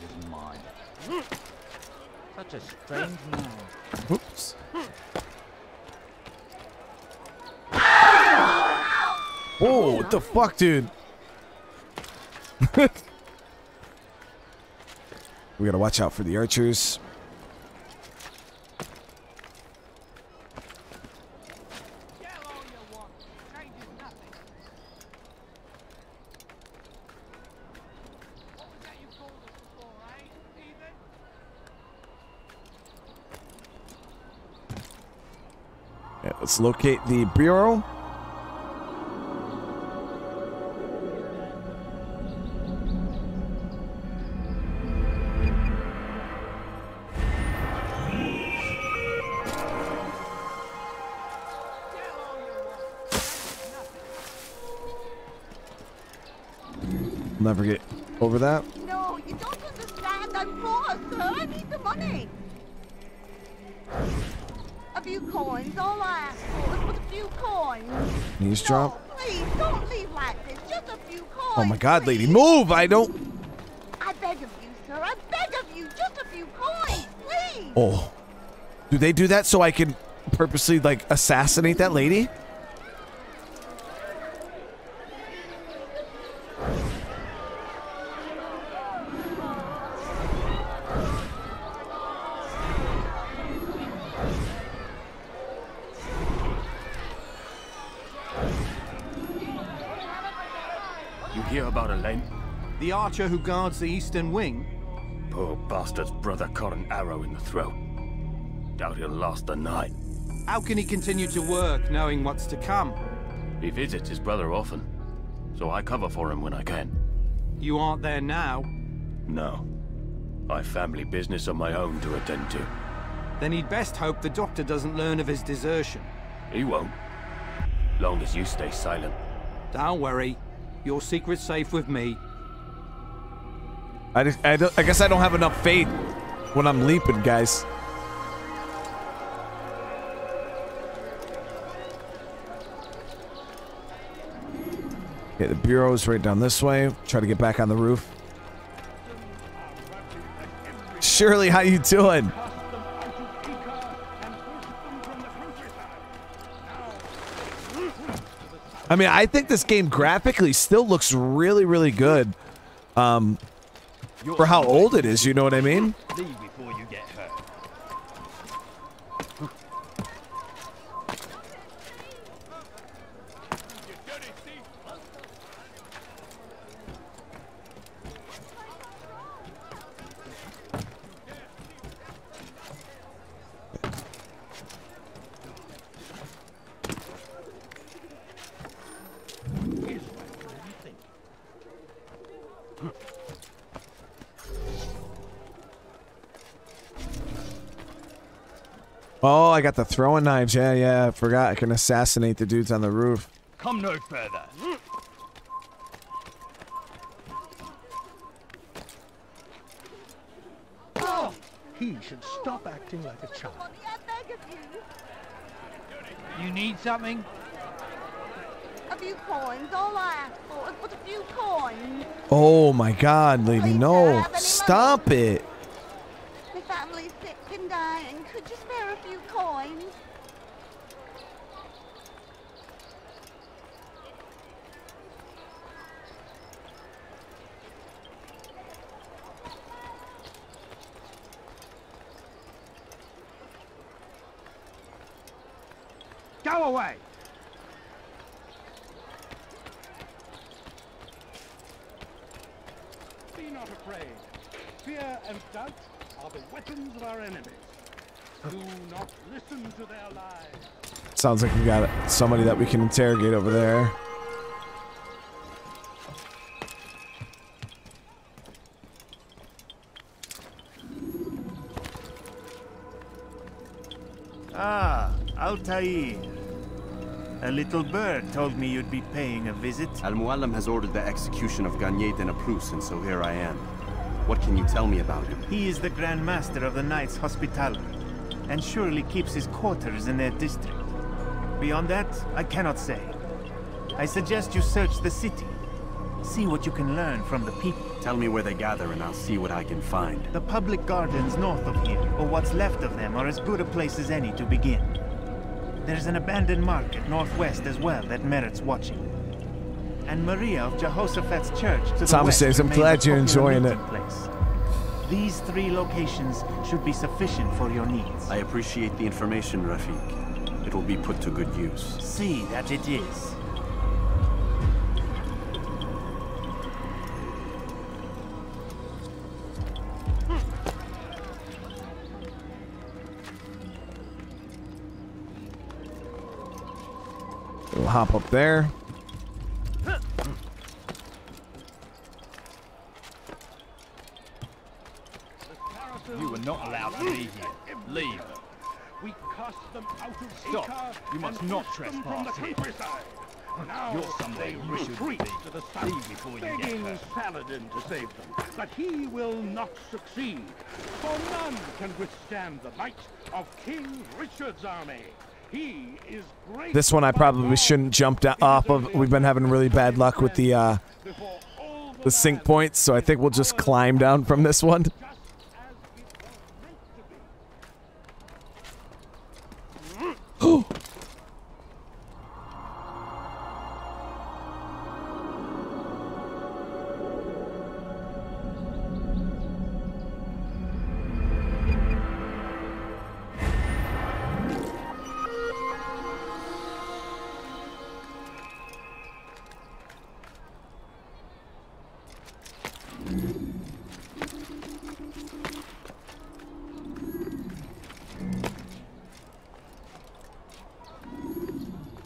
His mind. Such a strange man. Oops. Oh, what the fuck, dude? we gotta watch out for the archers. Yeah, let's locate the bureau. Drop. Please, don't leave like this. Just a few coins. Oh my god, lady, move! I don't. I beg of you, sir. I beg of you. Just a few coins, please. Oh. Do they do that so I can purposely, like, assassinate that lady? You hear about Elaine? Who guards the eastern wing? Poor bastard's brother caught an arrow in the throat. Doubt he'll last the night. How can he continue to work knowing what's to come? He visits his brother often, so I cover for him when I can. You aren't there now. No. I've family business of my own to attend to. Then he'd best hope the doctor doesn't learn of his desertion. He won't. Long as you stay silent. Don't worry. Your secret's safe with me. I, just, I, I guess I don't have enough faith when I'm leaping, guys. Okay, the bureau's right down this way. Try to get back on the roof. Shirley, how you doing? I mean, I think this game graphically still looks really, really good. Um, for how old it is, you know what I mean? Got the throwing knives. Yeah, yeah. I forgot I can assassinate the dudes on the roof. Come no further. Oh, He should stop acting like a child. I beg of you. You need something? A few coins, all I ask for is but a few coins. Oh my god, lady, no. Stop it. My family's sick and dying. Could you spare a few coins? Go away! Be not afraid. Fear and doubt are the weapons of our enemies. Do not listen to their lies. Sounds like we got somebody that we can interrogate over there. Ah, Altair. A little bird told me you'd be paying a visit. Al-Mualim has ordered the execution of Garnier de Naplouse, and so here I am. What can you tell me about him? He is the Grand Master of the Knights Hospitaller, and surely keeps his quarters in their district. Beyond that, I cannot say. I suggest you search the city. See what you can learn from the people. Tell me where they gather and I'll see what I can find. The public gardens north of here, or what's left of them, are as good a place as any to begin. There's an abandoned market northwest as well that merits watching. And Maria of Jehoshaphat's church to the Thomas west says, "I'm glad you're enjoying it." Place. These three locations should be sufficient for your needs. I appreciate the information, Rafik. It will be put to good use. See that it is. We'll hop up there. You are not allowed to be here. Leave. We cast them out of Stop. Acre You must and not pushed them from the trespass here. countryside. Now You're somebody they you should retreat be. to the See south, before you get Saladin to save them. But he will not succeed, for none can withstand the might of King Richard's army. He is great. This one I probably shouldn't jump off of. We've been having really bad luck with the uh, the sync points, so I think we'll just climb down from this one.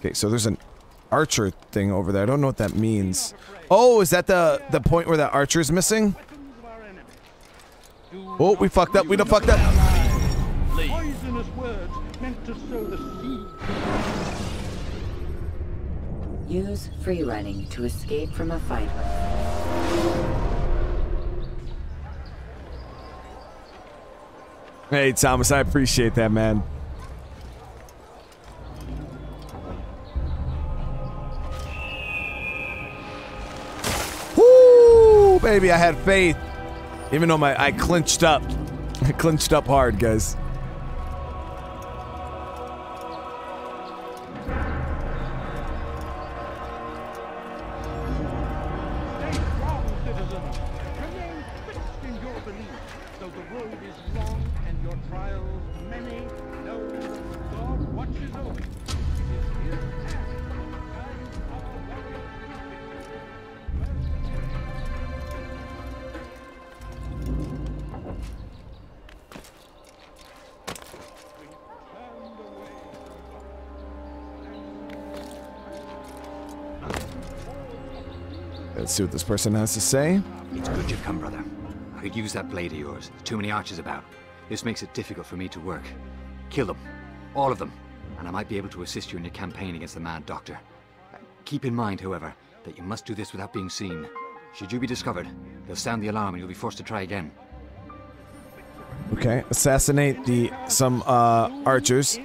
Okay, so there's an archer thing over there. I don't know what that means. Oh, is that the the point where that archer's missing? Oh, we fucked up. We done fucked up. Poisonous words meant to sow the seed. Use free running to escape from a fight. Hey, Thomas, I appreciate that, man. Baby, I had faith. Even though my I clinched up. I clinched up hard, guys. See what this person has to say. It's good you've come, brother. I could use that blade of yours. Too many archers about. This makes it difficult for me to work. Kill them. All of them. And I might be able to assist you in your campaign against the Mad Doctor. Uh, Keep in mind, however, that you must do this without being seen. Should you be discovered, they'll sound the alarm and you'll be forced to try again. Okay, assassinate the some uh, archers.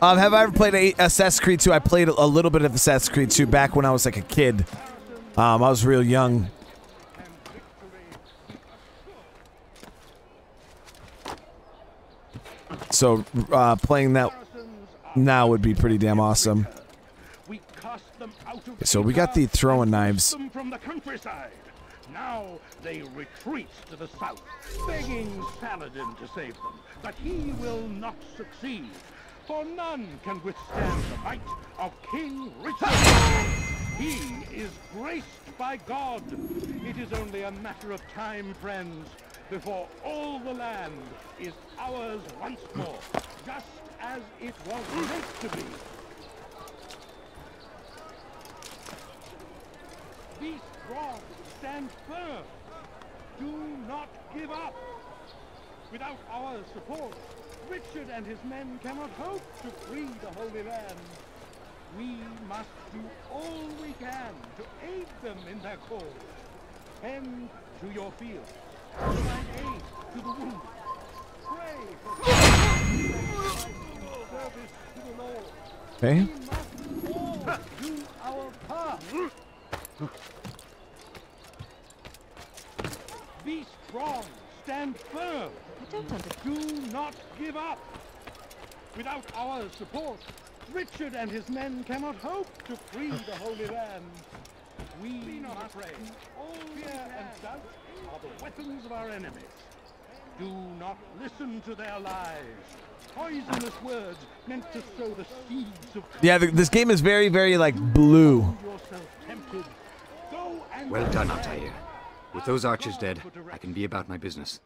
Um, have I ever played a Assassin's Creed 2? I played a little bit of Assassin's Creed 2 back when I was like a kid. Um, I was real young. So uh, playing that now would be pretty damn awesome. So we got the throwing knives. Now they retreat to the south, begging Saladin to save them. But he will not succeed, for none can withstand the might of King Richard. He is graced by God. It is only a matter of time, friends, before all the land is ours once more, just as it was meant to be. Be strong, stand firm. Do not give up. Without our support, Richard and his men cannot hope to free the Holy Land. We must do all we can to aid them in their cause. Tend to your field. Provide aid to the wounded. Pray for service to the Lord. Okay. We must all do our part. Be strong. Stand firm. I don't understand. Do not give up. Without our support, Richard and his men cannot hope to free the Holy Land. We Be not afraid. All fear and doubt are the weapons of our enemies. Do not listen to their lies. Poisonous words meant to sow the seeds of Yeah, th this game is very, very like blue. yourself tempted. Go and Well done, Altair. With those archers dead, I can be about my business.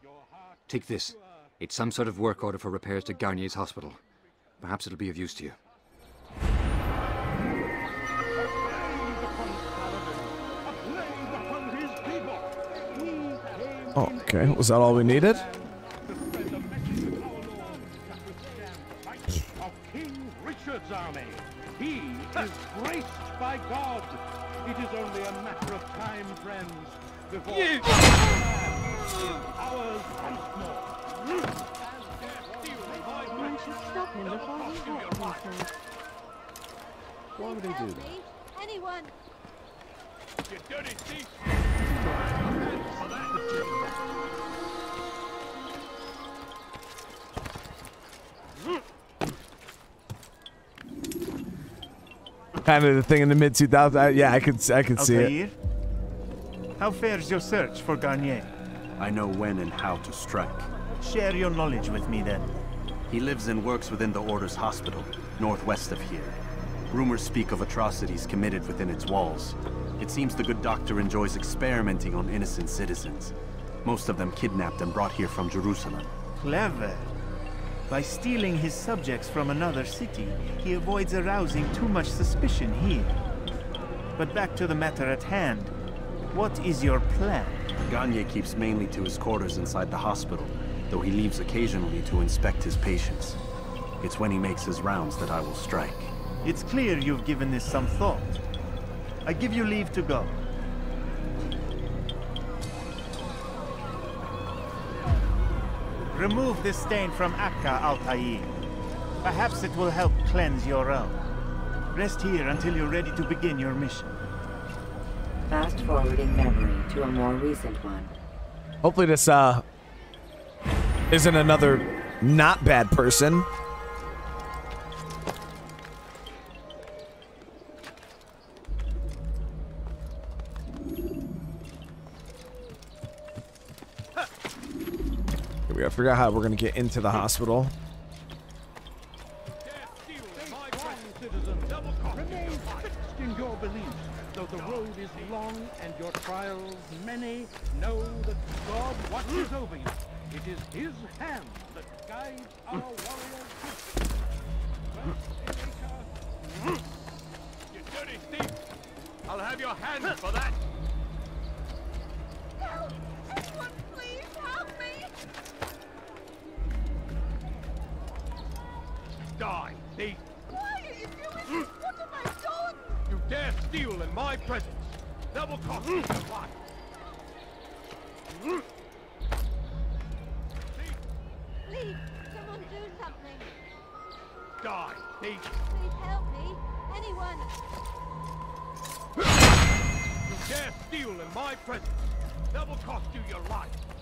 Take this. It's some sort of work order for repairs to Garnier's hospital. Perhaps it'll be of use to you. Okay, was that all we needed? of King Richard's army. He is graced by God. It is only a matter of time, friends, before You- ours once more. Man should stop him before he hurts himself. Why would he do that? Anyone? You dirty thief! Kind of the thing in the mid 2000s. Yeah, I could, I could see it. How fares your search for Garnier? I know when and how to strike. Share your knowledge with me then. He lives and works within the Order's hospital, northwest of here. Rumors speak of atrocities committed within its walls. It seems the good doctor enjoys experimenting on innocent citizens. Most of them kidnapped and brought here from Jerusalem. Clever. By stealing his subjects from another city, he avoids arousing too much suspicion here. But back to the matter at hand. What is your plan? Garnier keeps mainly to his quarters inside the hospital, though he leaves occasionally to inspect his patients. It's when he makes his rounds that I will strike. It's clear you've given this some thought. I give you leave to go. Remove this stain from Acre, Altair. Perhaps it will help cleanse your own. Rest here until you're ready to begin your mission. Fast forwarding memory to a more recent one. Hopefully this uh isn't another not bad person. Out how we're gonna get into the hospital. Remain fixed in your beliefs. Though the road is long and your trials many, know that God watches over you. It is His hand that guides our warriors. You dirty thief! I'll have your hands for that! Die, thief! Why are you doing this? What have I done? You dare steal in my presence! That will cost you your life! Please, someone do something. Die, thief! Please help me. Anyone. You dare steal in my presence! That will cost you your life!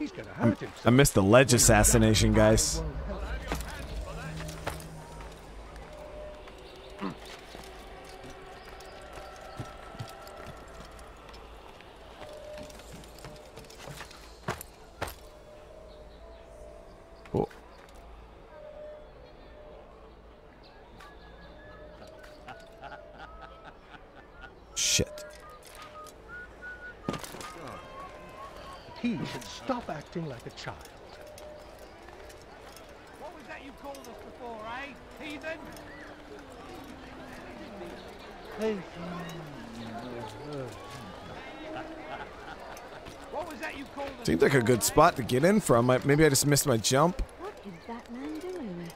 He's gonna hurt himself. I missed the ledge assassination, guys. Oh. Shit. He should stop acting like a child. What was that you called us before, eh? Heathen? What was that you called us Seems like a good spot to get in from. I- Maybe I just missed my jump. What is that man doing?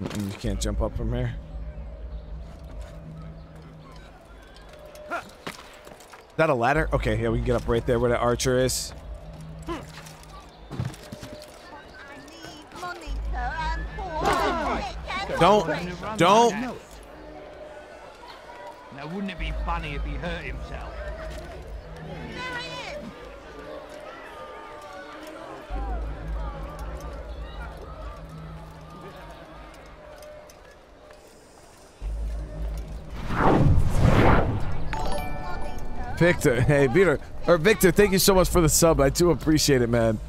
you can't jump up from here. Is that a ladder? Okay, yeah, we can get up right there where the archer is. Don't, don't. Now, wouldn't it be funny if he hurt himself? Victor, hey, Victor, or Victor, thank you so much for the sub. I do appreciate it, man.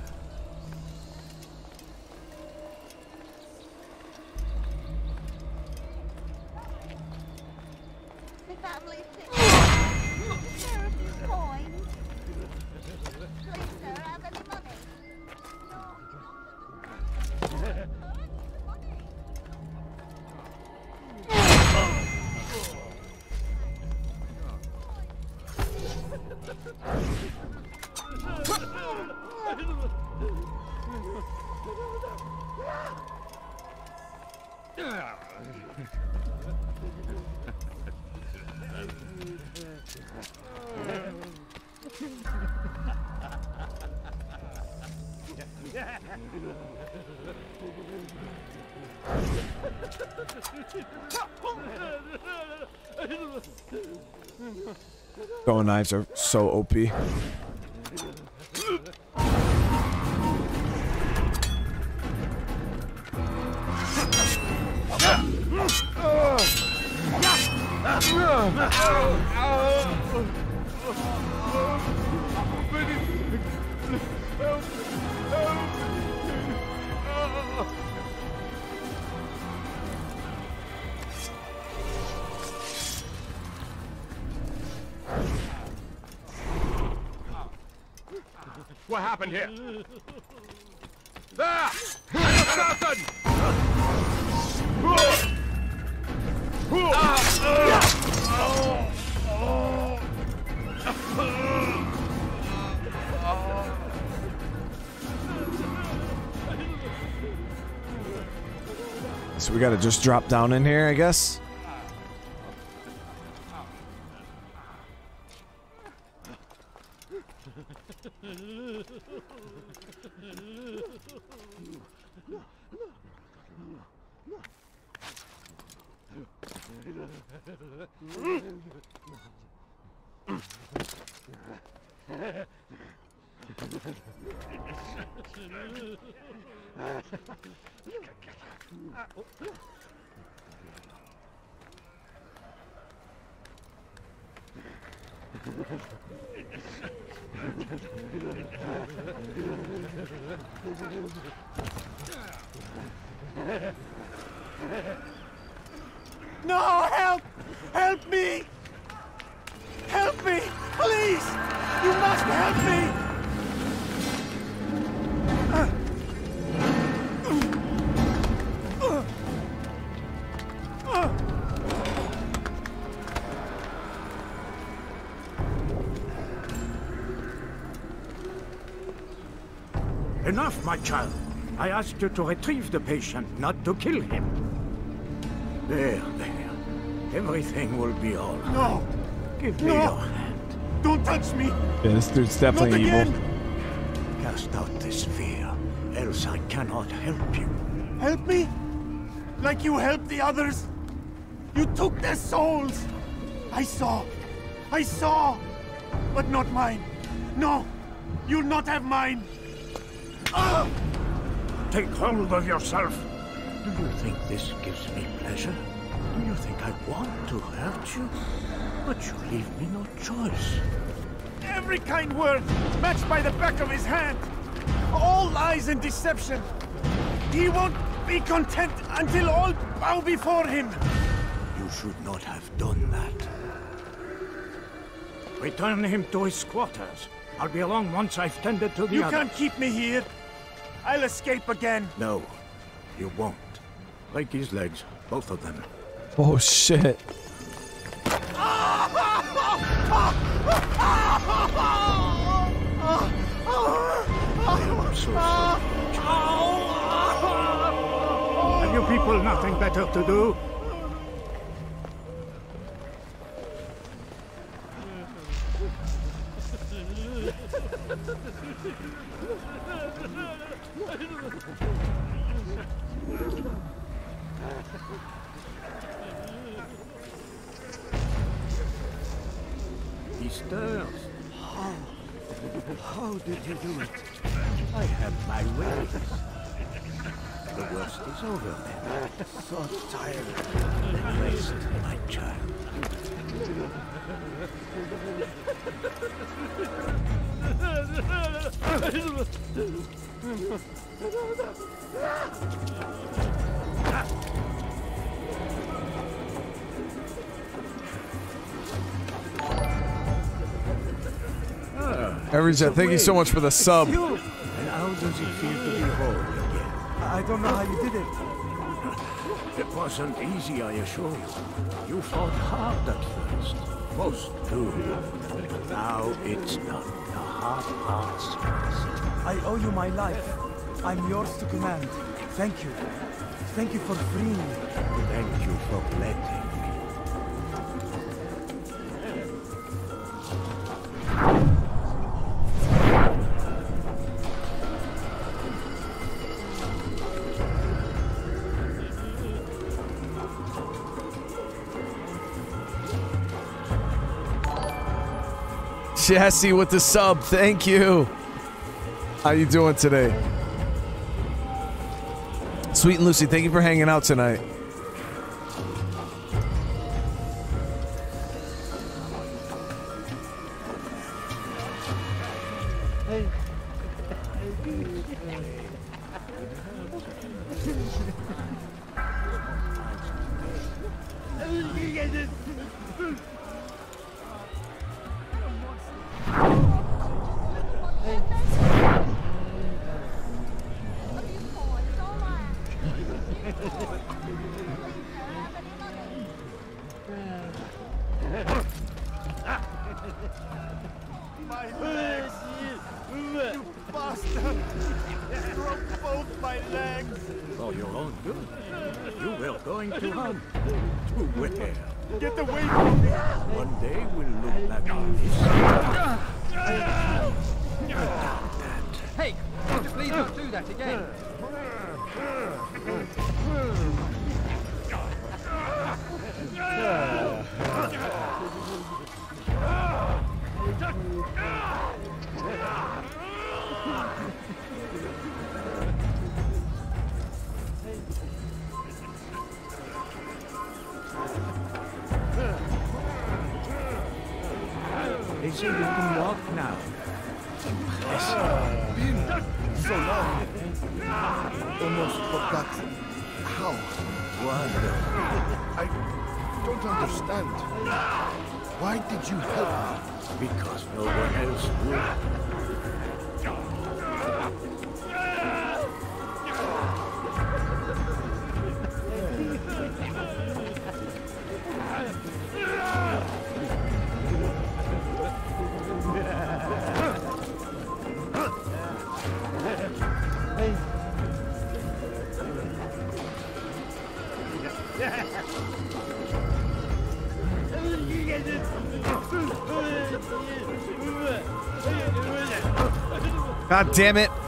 Throwing knives are so OP. drop down in here, I guess. Child. I asked you to retrieve the patient, not to kill him. There, there. Everything will be all right. No! Give me No! your hand. Don't touch me! Yeah, this dude's definitely Not evil. Cast out this fear, else I cannot help you. Help me? Like you helped the others? You took their souls! I saw! I saw! But not mine! No! You'll not have mine! Take hold of yourself. Do you think this gives me pleasure? Do you think I want to hurt you? But you leave me no choice. Every kind word matched by the back of his hand! All lies and deception! He won't be content until all bow before him! You should not have done that. Return him to his quarters. I'll be along once I've tended to the You other. can't keep me here! I'll escape again! No, you won't. Break his legs, both of them. Oh shit. I am so sorry. And you people people nothing better to do? So tired. Rest, my child. Everyone, thank you so much for the sub. And how does it feel to be whole again? I don't know how you did it. It wasn't easy, I assure you. You fought hard at first. Most do. Now it's done. The hard parts first. I owe you my life. I'm yours to command. Thank you. Thank you for freeing me. Thank you for letting Jesse with the sub. Thank you. How you doing today? Sweet and Lucy, thank you for hanging out tonight. God damn it.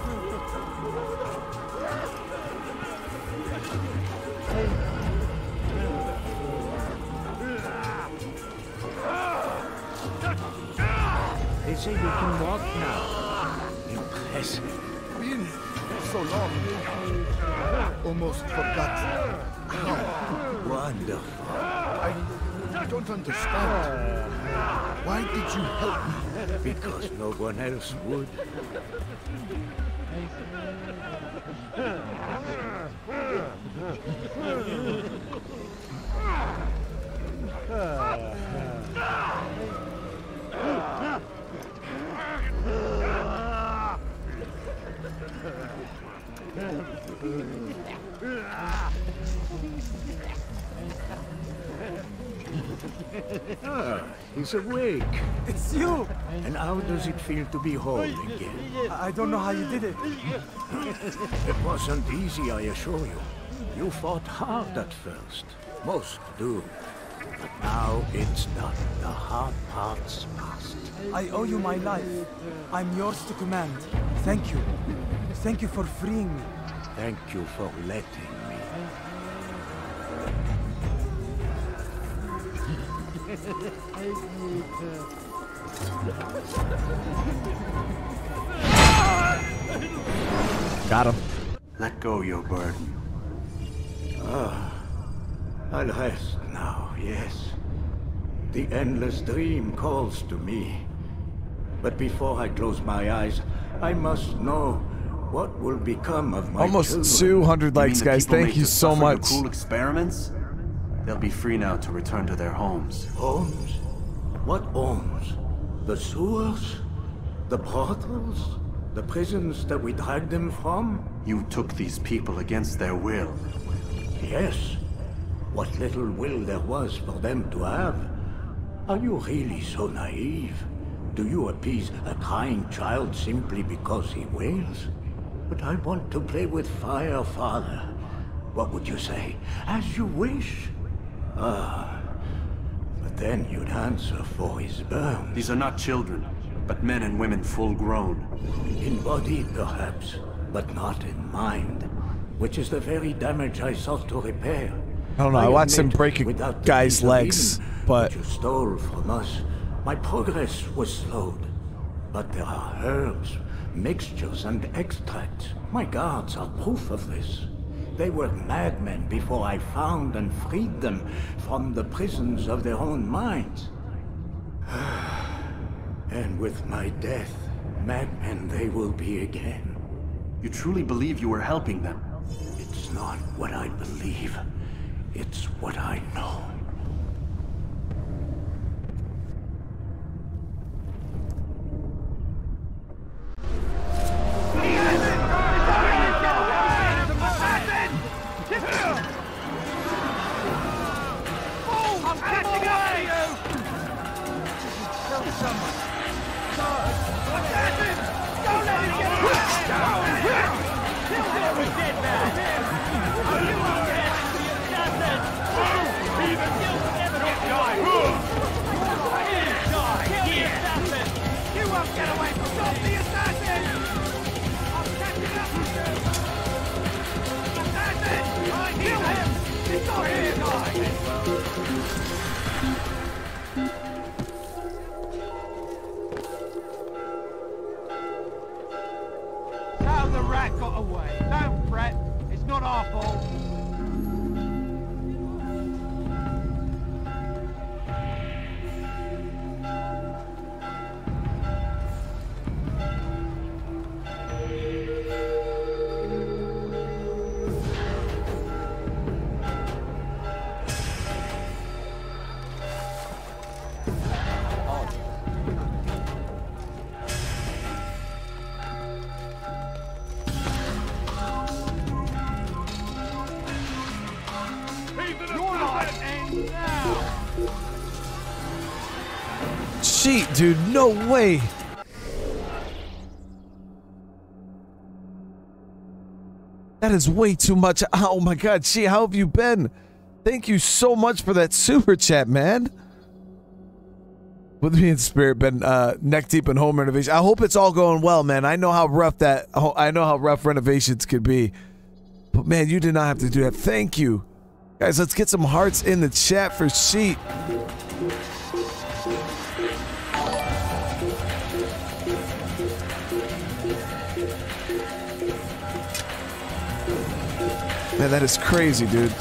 Ah, awake. It's you! And how does it feel to be whole again? I I don't know how you did it. It wasn't easy, I assure you. You fought hard at first. Most do. But now it's done. The hard part's past. I owe you my life. I'm yours to command. Thank you. Thank you for freeing me. Thank you for letting Got him. Let go your burden. Ah, I'll rest now, yes. The endless dream calls to me. But before I close my eyes, I must know what will become of my Almost children. 200 likes, guys. Thank you so much. Cool experiments? They'll be free now to return to their homes. Homes? What homes? The sewers? The brothels? The prisons that we dragged them from? You took these people against their will. Yes. What little will there was for them to have. Are you really so naive? Do you appease a crying child simply because he wails? But I want to play with fire, father. What would you say? As you wish. Ah. But then you'd answer for his burn. These are not children, but men and women full grown. In body, perhaps, but not in mind. Which is the very damage I sought to repair. I don't know. I watched him admit, break a without guy's piece of legs, Eden but you stole from us, my progress was slowed. But there are herbs, mixtures, and extracts. My guards are proof of this. They were madmen before I found and freed them from the prisons of their own minds. and with my death, madmen they will be again. You truly believe you were helping them? It's not what I believe. It's what I know. Way. That is way too much. Oh my god, Chi, how have you been? Thank you so much for that super chat, man. With me in spirit, been uh, neck deep in home renovation. I hope it's all going well, man. I know how rough that. I know how rough renovations could be, but man, you did not have to do that. Thank you, guys. Let's get some hearts in the chat for Sheet. Man, that is crazy, dude.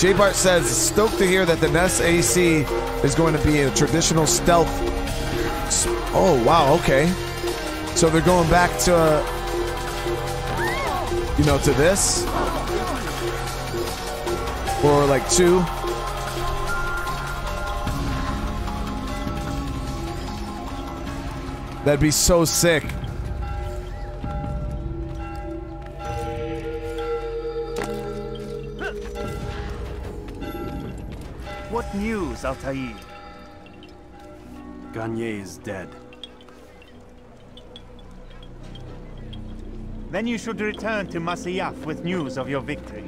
J Bart says, stoked to hear that the NES AC is going to be a traditional stealth. Oh, wow, okay. So they're going back to, you know, to this? Or like two? That'd be so sick. What news, Altair? Garnier is dead. Then you should return to Masyaf with news of your victory.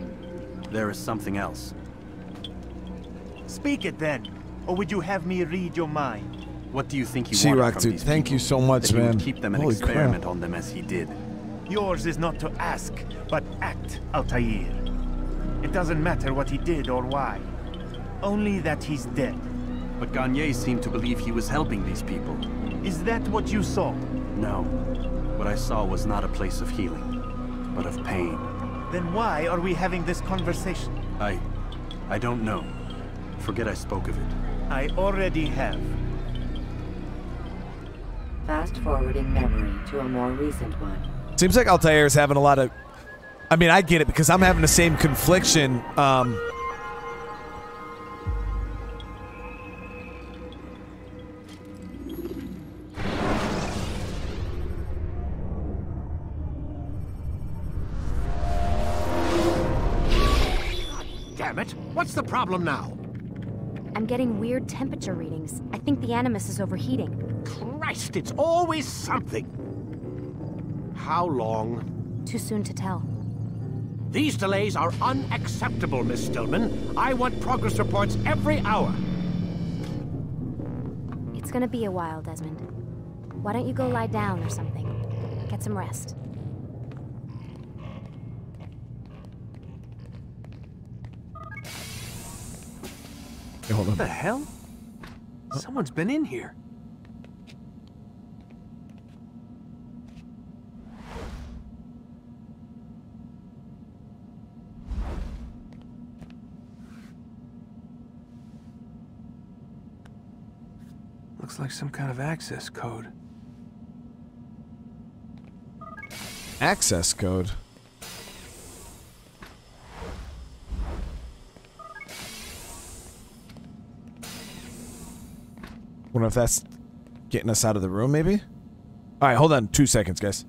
There is something else. Speak it then, or would you have me read your mind? What do you think he She wanted Rock, from dude, these thank people? you so much, that he man. Would keep them and Holy crap. experiment on them as he did. Yours is not to ask, but act, Altair. It doesn't matter what he did or why. Only that he's dead. But Garnier seemed to believe he was helping these people. Is that what you saw? No. What I saw was not a place of healing, but of pain. Then why are we having this conversation? I... I don't know. Forget I spoke of it. I already have. Fast forwarding memory to a more recent one. Seems like Altair is having a lot of. I mean, I get it because I'm having the same confliction. Um, problem now? I'm getting weird temperature readings. I think the Animus is overheating. Christ, it's always something. How long? Too soon to tell. These delays are unacceptable, Miss Stillman. I want progress reports every hour. It's gonna be a while, Desmond. Why don't you go lie down or something? Get some rest. Hey, hold on. What the hell? Oh. Someone's been in here. Looks like some kind of access code. access code. Wonder if that's getting us out of the room, maybe? All right, hold on two seconds, guys.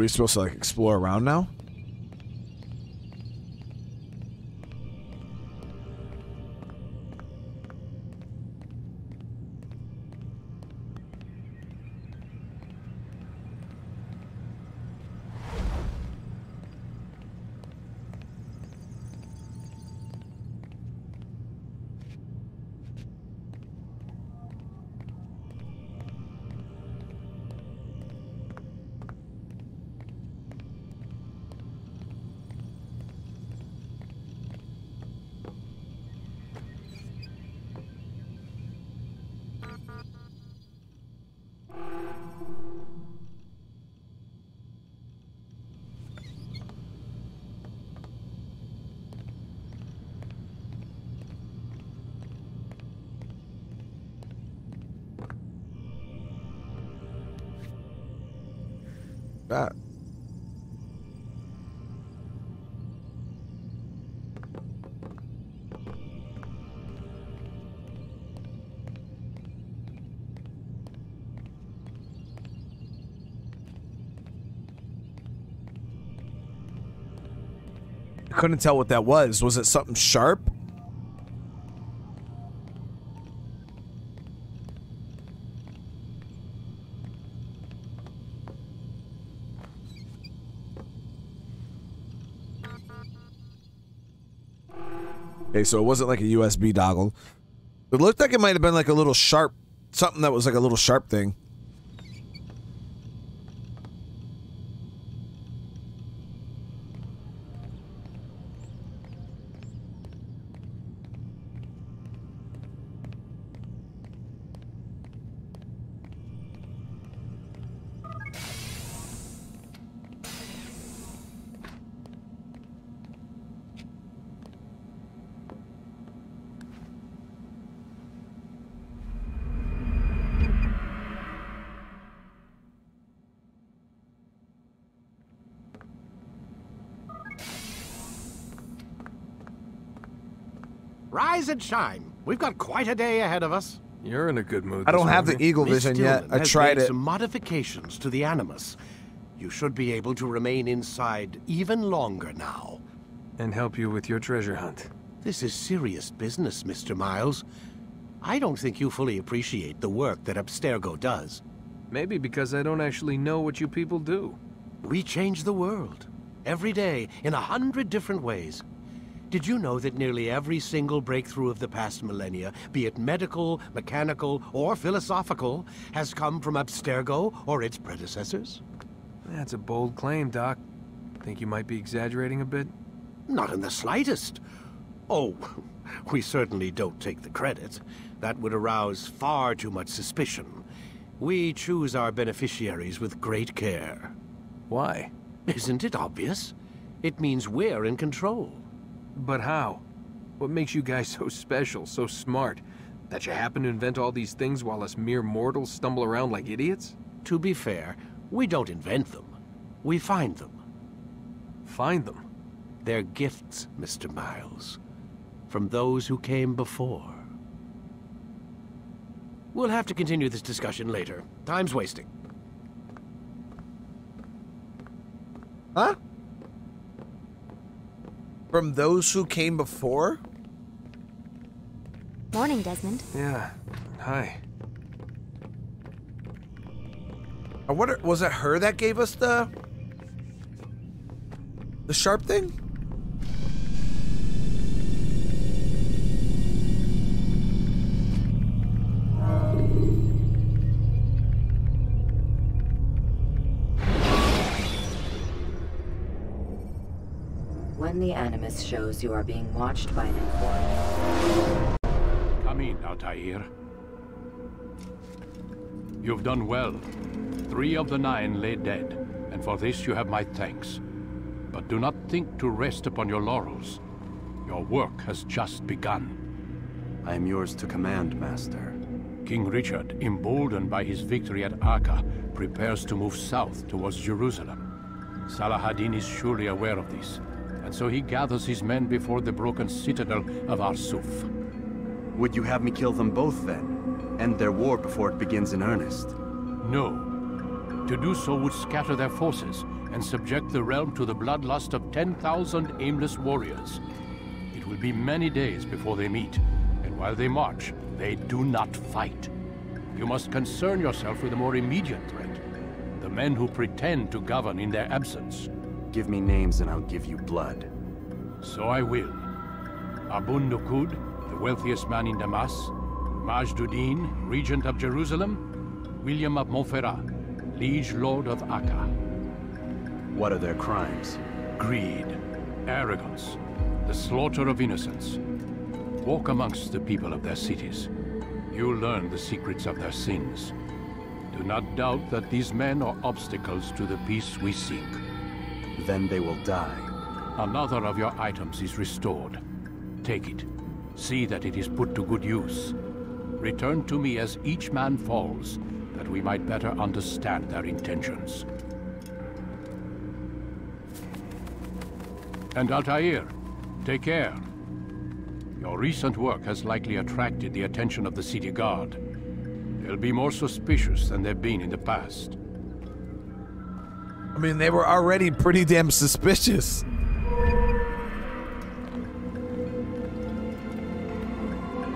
We supposed to like explore around now? That. I couldn't tell what that was. Was it something sharp? Okay, so it wasn't like a USB dongle. It looked like it might have been like a little sharp, something that was like a little sharp thing. Rise and shine. We've got quite a day ahead of us. You're in a good mood. I don't this have the eagle vision yet. Dillon I tried it. some modifications to the Animus. You should be able to remain inside even longer now. And help you with your treasure hunt. This is serious business, Mr. Miles. I don't think you fully appreciate the work that Abstergo does. Maybe because I don't actually know what you people do. We change the world. Every day, in a hundred different ways. Did you know that nearly every single breakthrough of the past millennia, be it medical, mechanical, or philosophical, has come from Abstergo or its predecessors? That's a bold claim, Doc. Think you might be exaggerating a bit? Not in the slightest. Oh, we certainly don't take the credit. That would arouse far too much suspicion. We choose our beneficiaries with great care. Why? Isn't it obvious? It means we're in control. But how? What makes you guys so special, so smart? That you happen to invent all these things while us mere mortals stumble around like idiots? To be fair, we don't invent them. We find them. Find them? They're gifts, Mr. Miles. From those who came before. We'll have to continue this discussion later. Time's wasting. Huh? From those who came before? Morning, Desmond. Yeah. Hi. I wonder, was it her that gave us the the sharp thing? When the Animus shows you are being watched by an informant, Come in, Altair. You've done well. Three of the nine lay dead, and for this you have my thanks. But do not think to rest upon your laurels. Your work has just begun. I am yours to command, Master. King Richard, emboldened by his victory at Acre, prepares to move south towards Jerusalem. Salah is surely aware of this, and so he gathers his men before the broken citadel of Arsuf. Would you have me kill them both then? End their war before it begins in earnest? No. To do so would scatter their forces and subject the realm to the bloodlust of 10,000 aimless warriors. It will be many days before they meet, and while they march, they do not fight. You must concern yourself with a more immediate threat. The men who pretend to govern in their absence. Give me names and I'll give you blood. So I will. Abu'l Nuqoud, the wealthiest man in Damas, Majduddin, regent of Jerusalem, William of Montferrat, liege lord of Acre. What are their crimes? Greed, arrogance, the slaughter of innocents. Walk amongst the people of their cities. You'll learn the secrets of their sins. Do not doubt that these men are obstacles to the peace we seek. Then they will die. Another of your items is restored. Take it. See that it is put to good use. Return to me as each man falls, that we might better understand their intentions. And Altair, take care. Your recent work has likely attracted the attention of the city guard. They'll be more suspicious than they've been in the past. I mean, they were already pretty damn suspicious.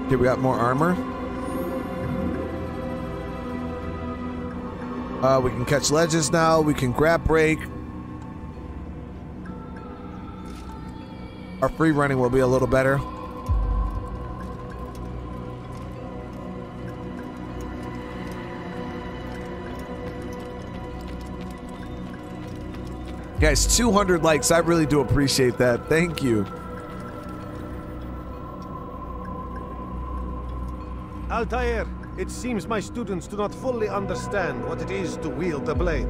Okay, we got more armor. Uh, we can catch ledges now. We can grab break. Our free running will be a little better. Guys, 200 likes. I really do appreciate that. Thank you. Altair, it seems my students do not fully understand what it is to wield the blade.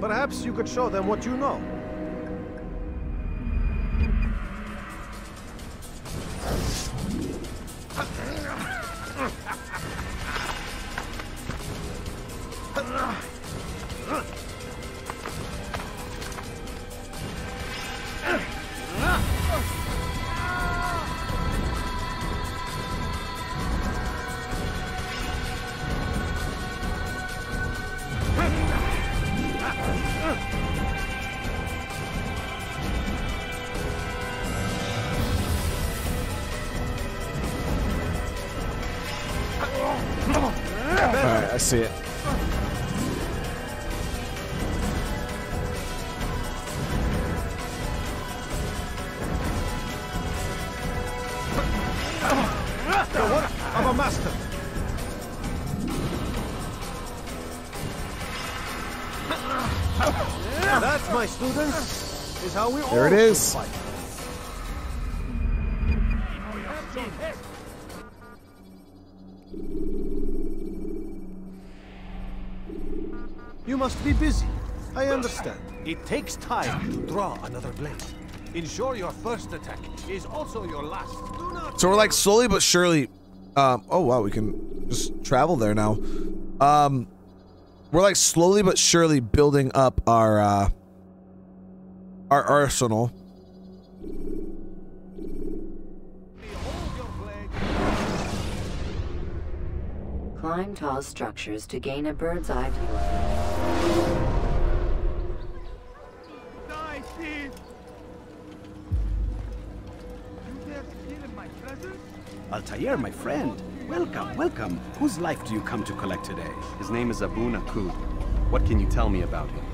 Perhaps you could show them what you know. How we all There it should is. You must be busy. I understand. It takes time to draw another blade. Ensure your first attack is also your last. So we're like slowly but surely. Um, oh wow, we can just travel there now. Um, we're like slowly but surely building up our uh, our arsenal. Climb tall structures to gain a bird's eye view. Die, thief! You dare steal in my presence? Altair, my friend. Welcome, welcome. Whose life do you come to collect today? His name is Abu Nakud. What can you tell me about him?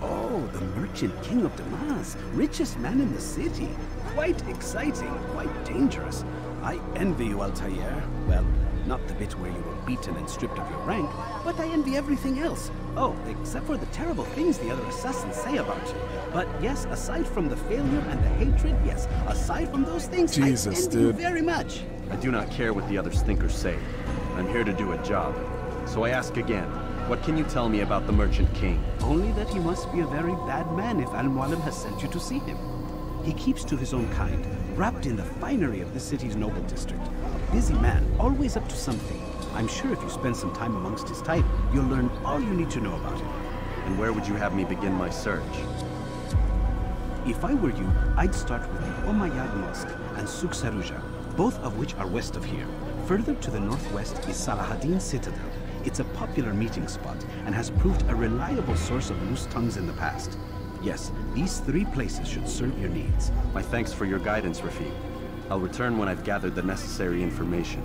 Oh, the merchant king of Damas, richest man in the city. Quite exciting, quite dangerous. I envy you, Altair. Well, not the bit where you were beaten and stripped of your rank, but I envy everything else. Oh, except for the terrible things the other assassins say about you. But yes, aside from the failure and the hatred, yes, aside from those things, Jesus, I envy you very much. I do not care what the other stinkers say. I'm here to do a job. So I ask again, what can you tell me about the Merchant King? Only that he must be a very bad man if Al-Mualim has sent you to see him. He keeps to his own kind, wrapped in the finery of the city's noble district. Busy man, always up to something. I'm sure if you spend some time amongst his type, you'll learn all you need to know about him. And where would you have me begin my search? If I were you, I'd start with the Umayyad Mosque and Souk Sarouja, both of which are west of here. Further to the northwest is Salahaddin Citadel. It's a popular meeting spot and has proved a reliable source of loose tongues in the past. Yes, these three places should serve your needs. My thanks for your guidance, Rafiq. I'll return when I've gathered the necessary information.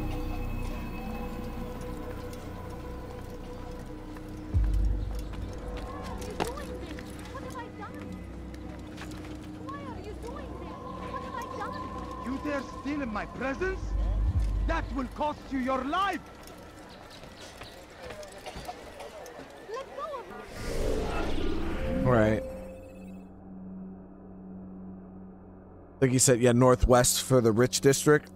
Why are you doing this? What have I done? Why are you doing this? What have I done? You dare steal in my presence? That will cost you your life! Right. Like you said, yeah, northwest for the rich district.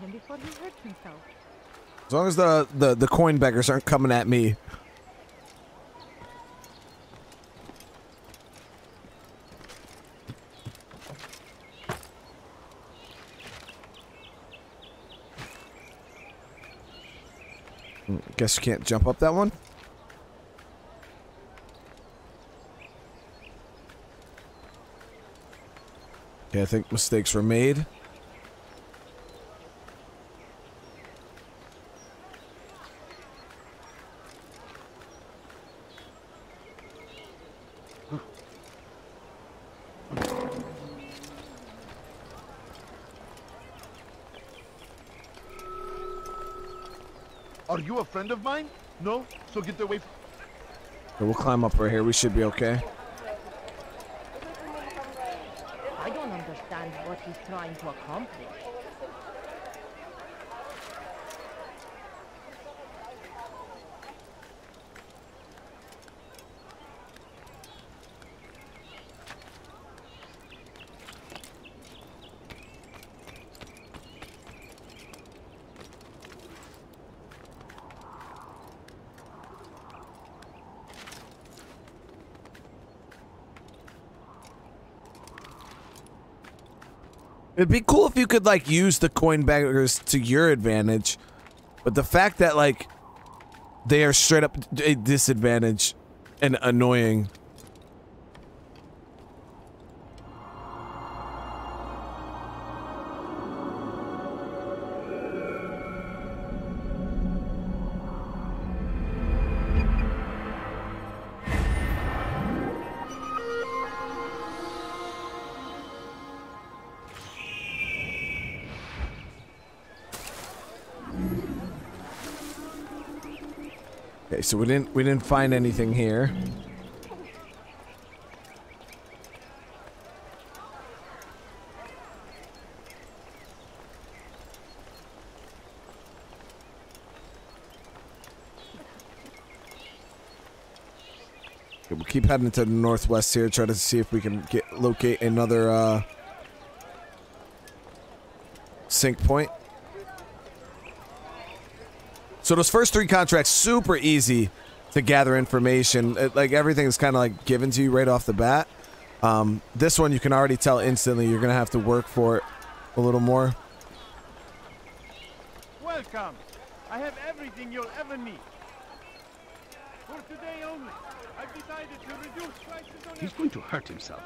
Him before he hurts himself. As long as the, the, the coin beggars aren't coming at me. Hmm, Guess you can't jump up that one? Okay, I think mistakes were made. Friend of mine? No? So get away from... We'll climb up right here. We should be okay. I don't understand what he's trying to accomplish. It'd be cool if you could like use the coin baggers to your advantage, but the fact that like they are straight up a disadvantage and annoying. So we didn't we didn't find anything here. Okay, we'll keep heading to the northwest here, try to see if we can get locate another uh sync point. So those first three contracts super easy to gather information. It, like everything is kind of like given to you right off the bat. Um, this one you can already tell instantly you're gonna have to work for it a little more. Welcome. I have everything you'll ever need. For today only, I've decided to reduce prices on He's going to hurt himself.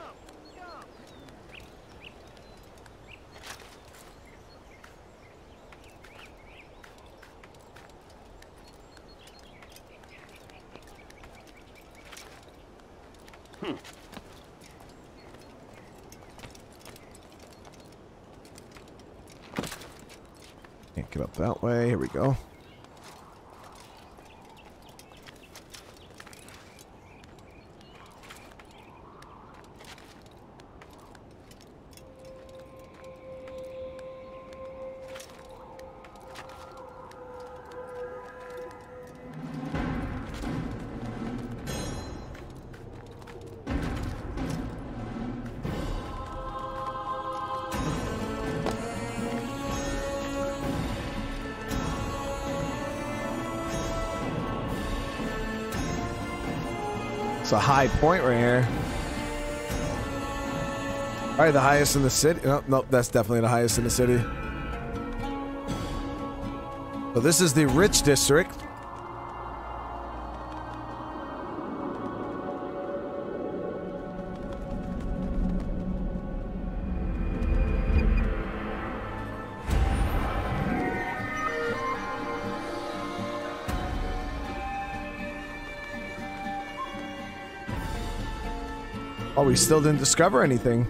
Can't get up that way. Here we go. It's a high point right here. Right, the highest in the city. Oh, no, no, that's definitely the highest in the city. So this is the rich district. We still didn't discover anything.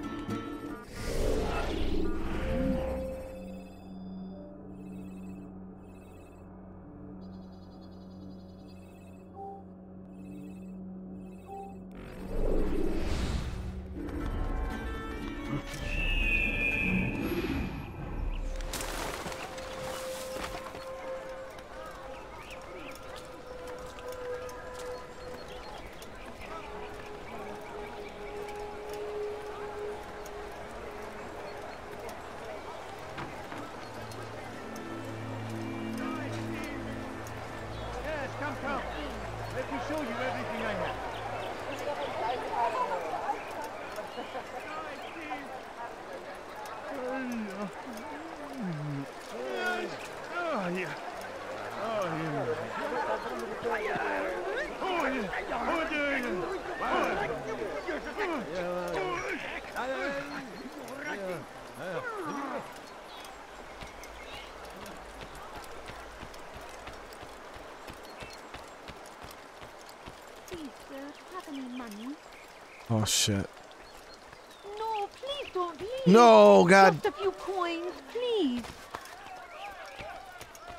No, God. Just a few coins, please.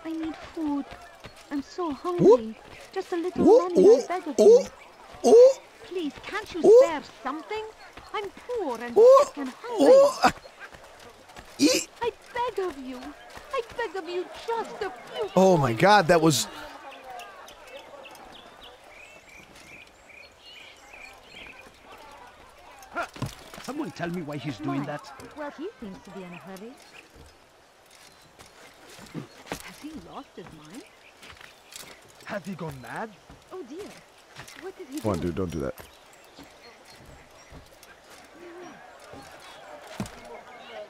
I need food I'm so hungry. Just a little money, I beg of you. Please, can't you spare something? I'm poor and sick and hungry. I beg of you. I beg of you just a few Oh my god, that was. Someone tell me why he's doing that. Well, he seems to be in a hurry. Has he lost his mind? Have he gone mad? Oh dear. What did he Come on, do? dude, don't do that.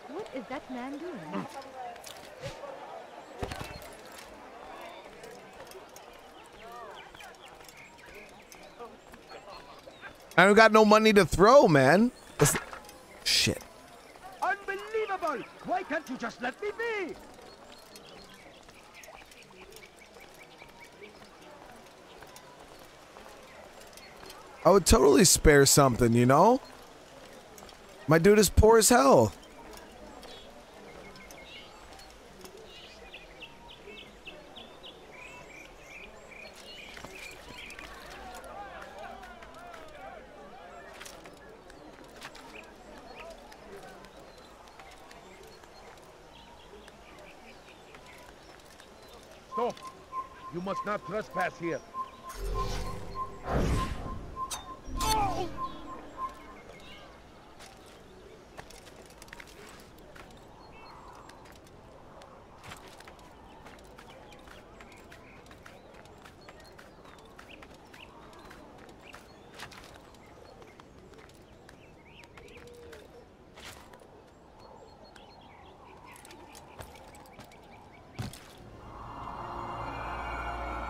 What is that man doing? I don't got no money to throw, man. That's- Shit. Unbelievable! Why can't you just let me be? I would totally spare something, you know? My dude is poor as hell. Stop! You must not trespass here.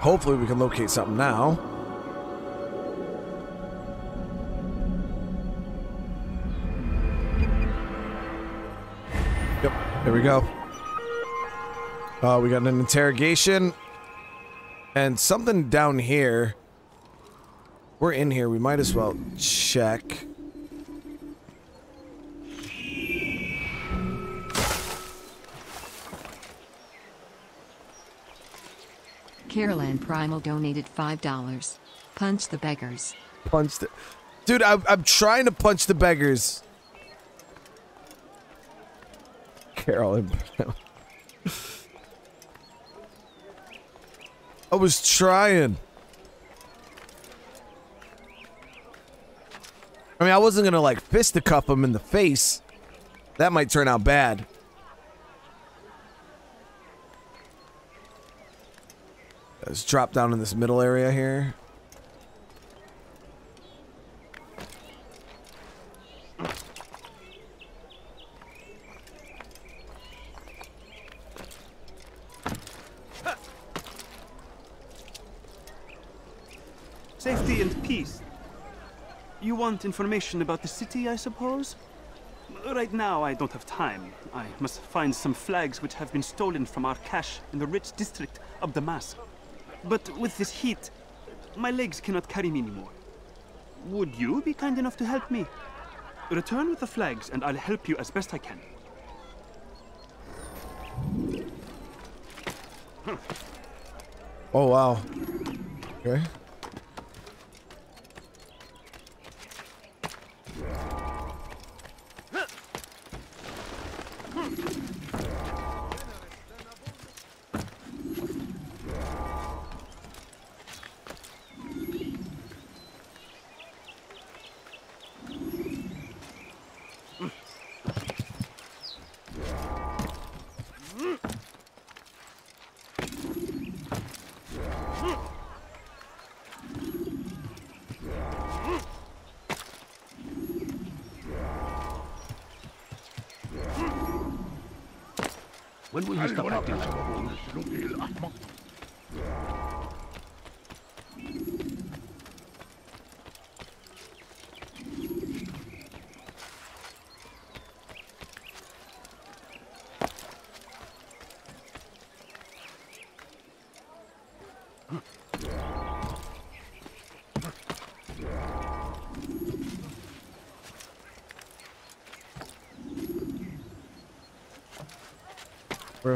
Hopefully, we can locate something now. Yep, there we go. Uh, we got an interrogation and something down here. We're in here. We might as well check. Caroline Primal donated $5. Punch the beggars. Punch the. Dude, I'm, I'm trying to punch the beggars. Carolyn. I was trying. I mean, I wasn't gonna like fisticuff him in the face. That might turn out bad. Let's drop down in this middle area here. Safety and peace. You want information about the city, I suppose? Right now, I don't have time. I must find some flags which have been stolen from our cache in the rich district of Damascus. But with this heat, my legs cannot carry me anymore. Would you be kind enough to help me? Return with the flags, and I'll help you as best I can. Oh wow. Okay.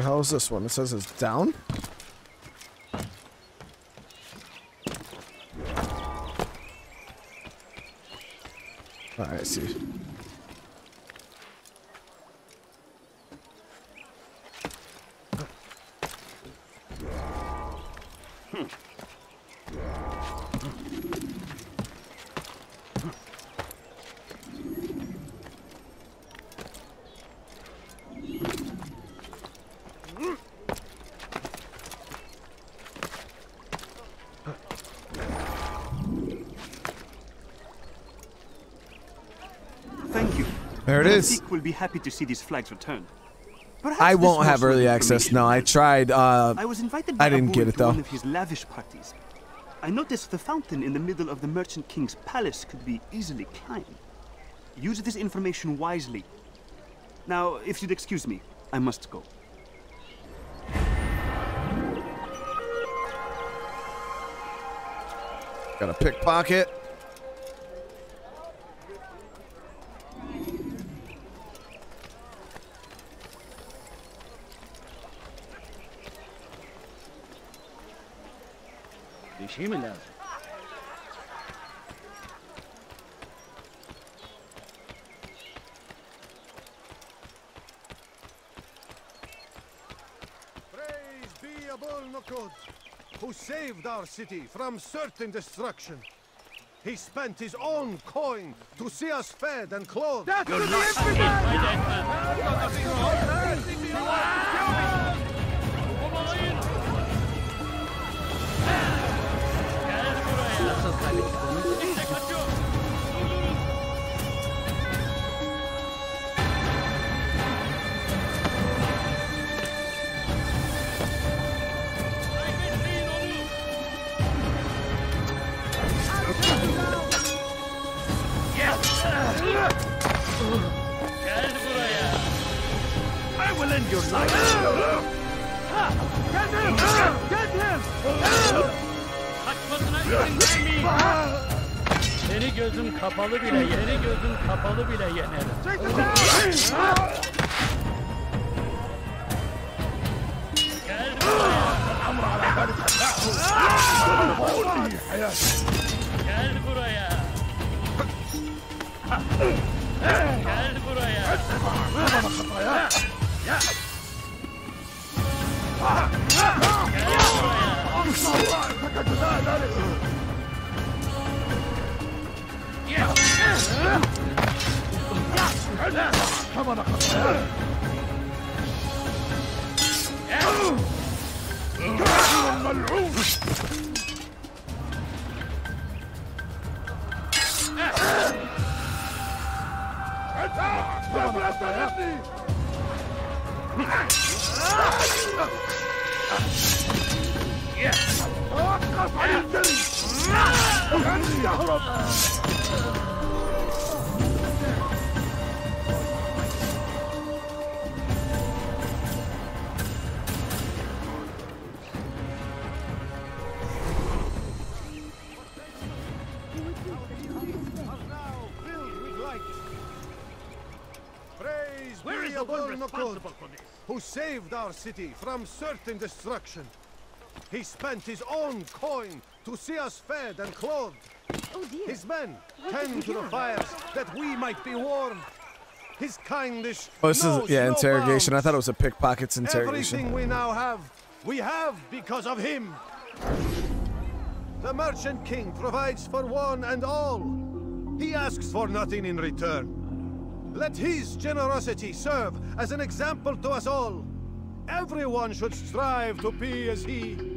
hell is this one? It says it's down? All right, I see. It Lord. Zeke will be happy to see these flags returned. Perhaps I won't have early access. information No, I tried. Uh, I was invited by I didn't get it though. one of his lavish parties. I noticed the fountain in the middle of the Merchant King's palace could be easily climbed. Use this information wisely. Now, if you'd excuse me, I must go. Got a pickpocket. Düşeyim mi lazım? Praise be Abu'l Nuqoud, who saved our city from certain destruction. He spent his own coin to see us fed and clothed. That's You're to the infidel! End your life. Get him! Get him! Kaçmasına izin vermeyin. Seni gözüm kapalı bile, seni gözüm kapalı bile yenerim. Gel buraya. Gel buraya. Gel buraya. Praise Where is the one responsible for this? who saved our city from certain destruction. He spent his own coin to see us fed and clothed. Oh dear. His men What tend to the fires that we might be warm. His kindness Oh, this knows is yeah, no interrogation. I bounds. thought it was a pickpockets interrogation. Everything we now have, we have because of him. The Merchant King provides for one and all. He asks for nothing in return. Let his generosity serve as an example to us all. Everyone should strive to be as he.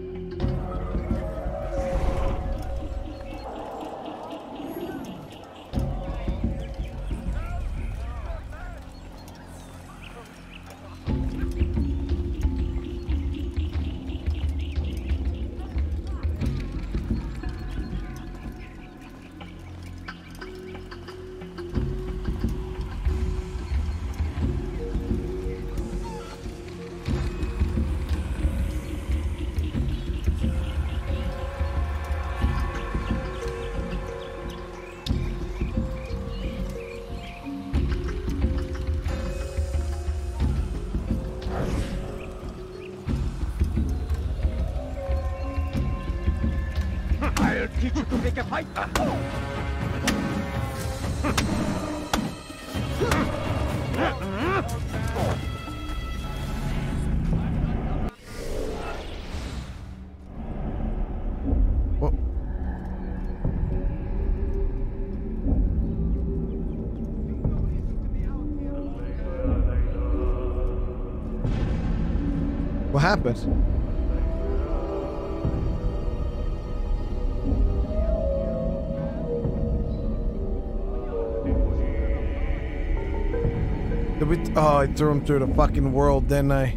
Did we, oh, I threw him through the fucking world, didn't I?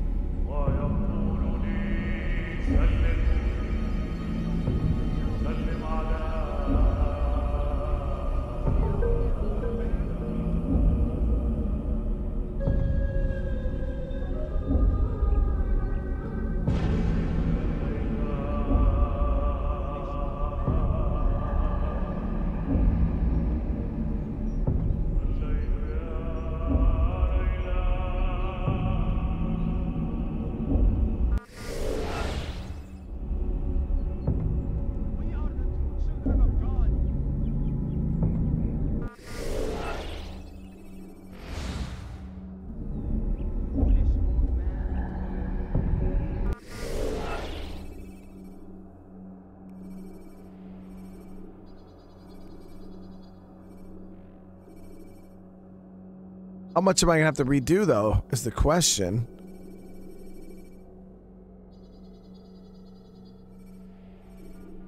How much am I gonna have to redo though? Is the question.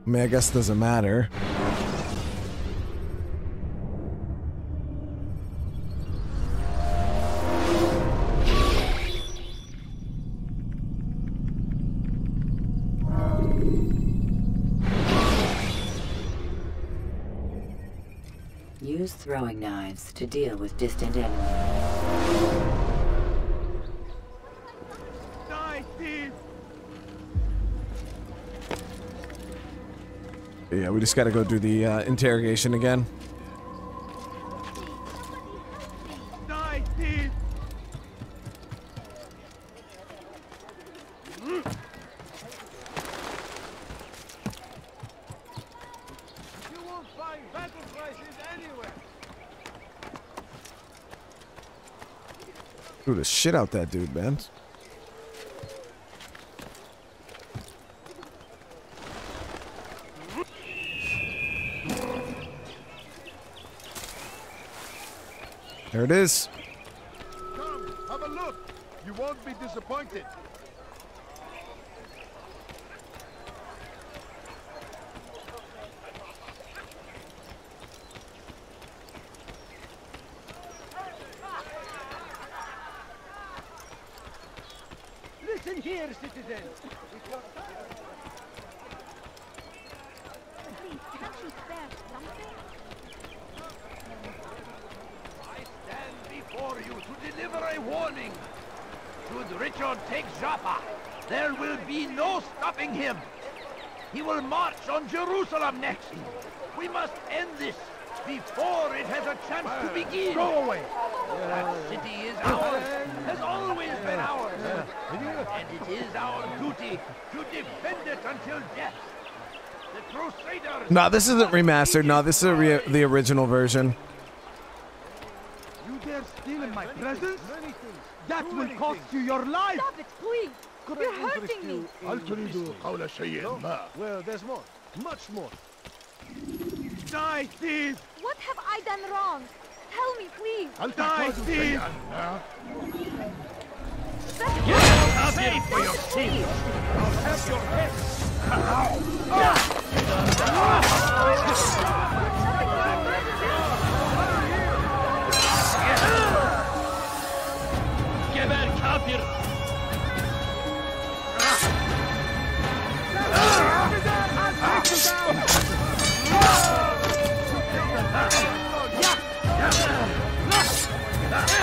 I mean, I guess it doesn't matter. Throwing to deal with distant enemies. Yeah, we just gotta go do the uh, interrogation again. Die, thief! You won't find battle prices anywhere. Threw the shit out that dude, man. There it is. Come, have a look. You won't be disappointed. Listen here, citizen. Please, can't you spare something? I stand before you to deliver a warning. Should Richard take Joppa, there will be no stopping him. He will march on Jerusalem next. We must end this before it has a chance to begin. Go away. That city is ours, has always been ours. And it is our duty to defend it until death. The Crusaders... No, this isn't remastered. No, this is a re the original version. You dare steal in my presence? That will cost you your life! Stop it, please! You're hurting me! هل تريد قول شيء ما؟ Well, there's more. Much more. Die, thief! What have I done wrong? Tell me, please! هل Die, تحتاج thief! شيئا ما؟ you're not happy for your team. I'll have your head. Geber kafir! Ah!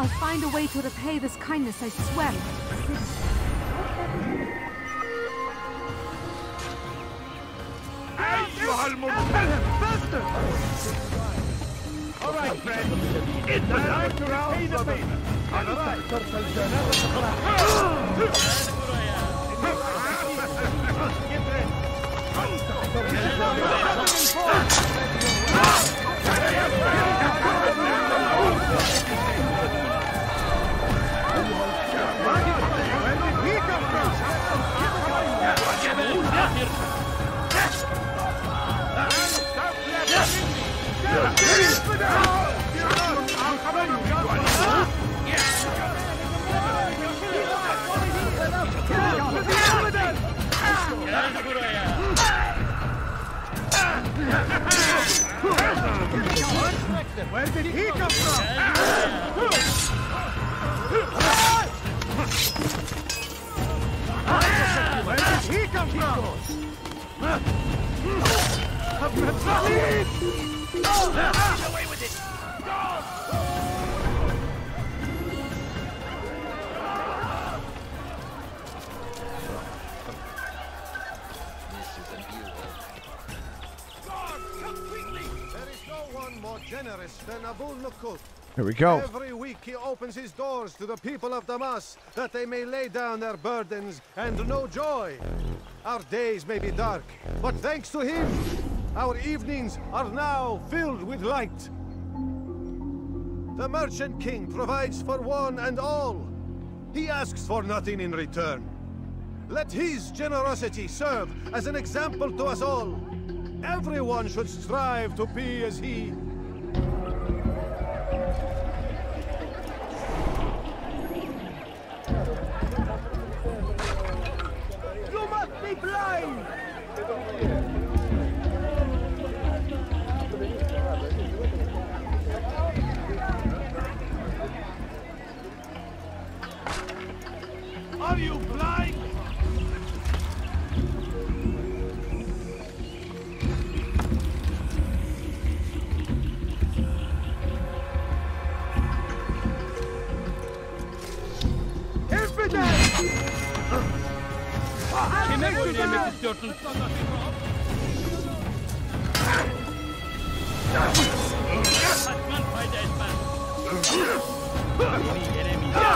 I'll find a way to repay this kindness, I swear. All right, friend. It's time to pay the favor. All Where did he come from? Where did he come from? Here we go. Every week he opens his doors to the people of Damas that they may lay down their burdens and know joy. Our days may be dark, but thanks to him, our evenings are now filled with light. The Merchant King provides for one and all. He asks for nothing in return. Let his generosity serve as an example to us all. Everyone should strive to be as he. You must be blind! Söylemek istiyorsun? Kaçman fayda etmez. Beni yenemeyeceksin.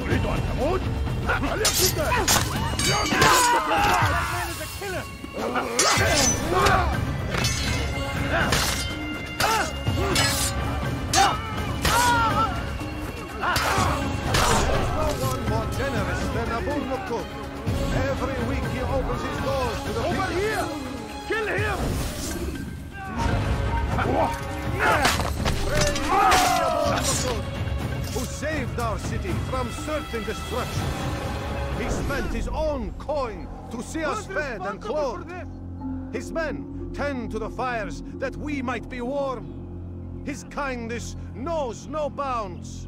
تريد أن تموت؟ فليكن ذلك No one Every week he opens his doors to the Over here! Kill him! Who saved our city from certain destruction. He spent his own coin to see us fed and clothed. His men tend to the fires that we might be warm. His kindness knows no bounds.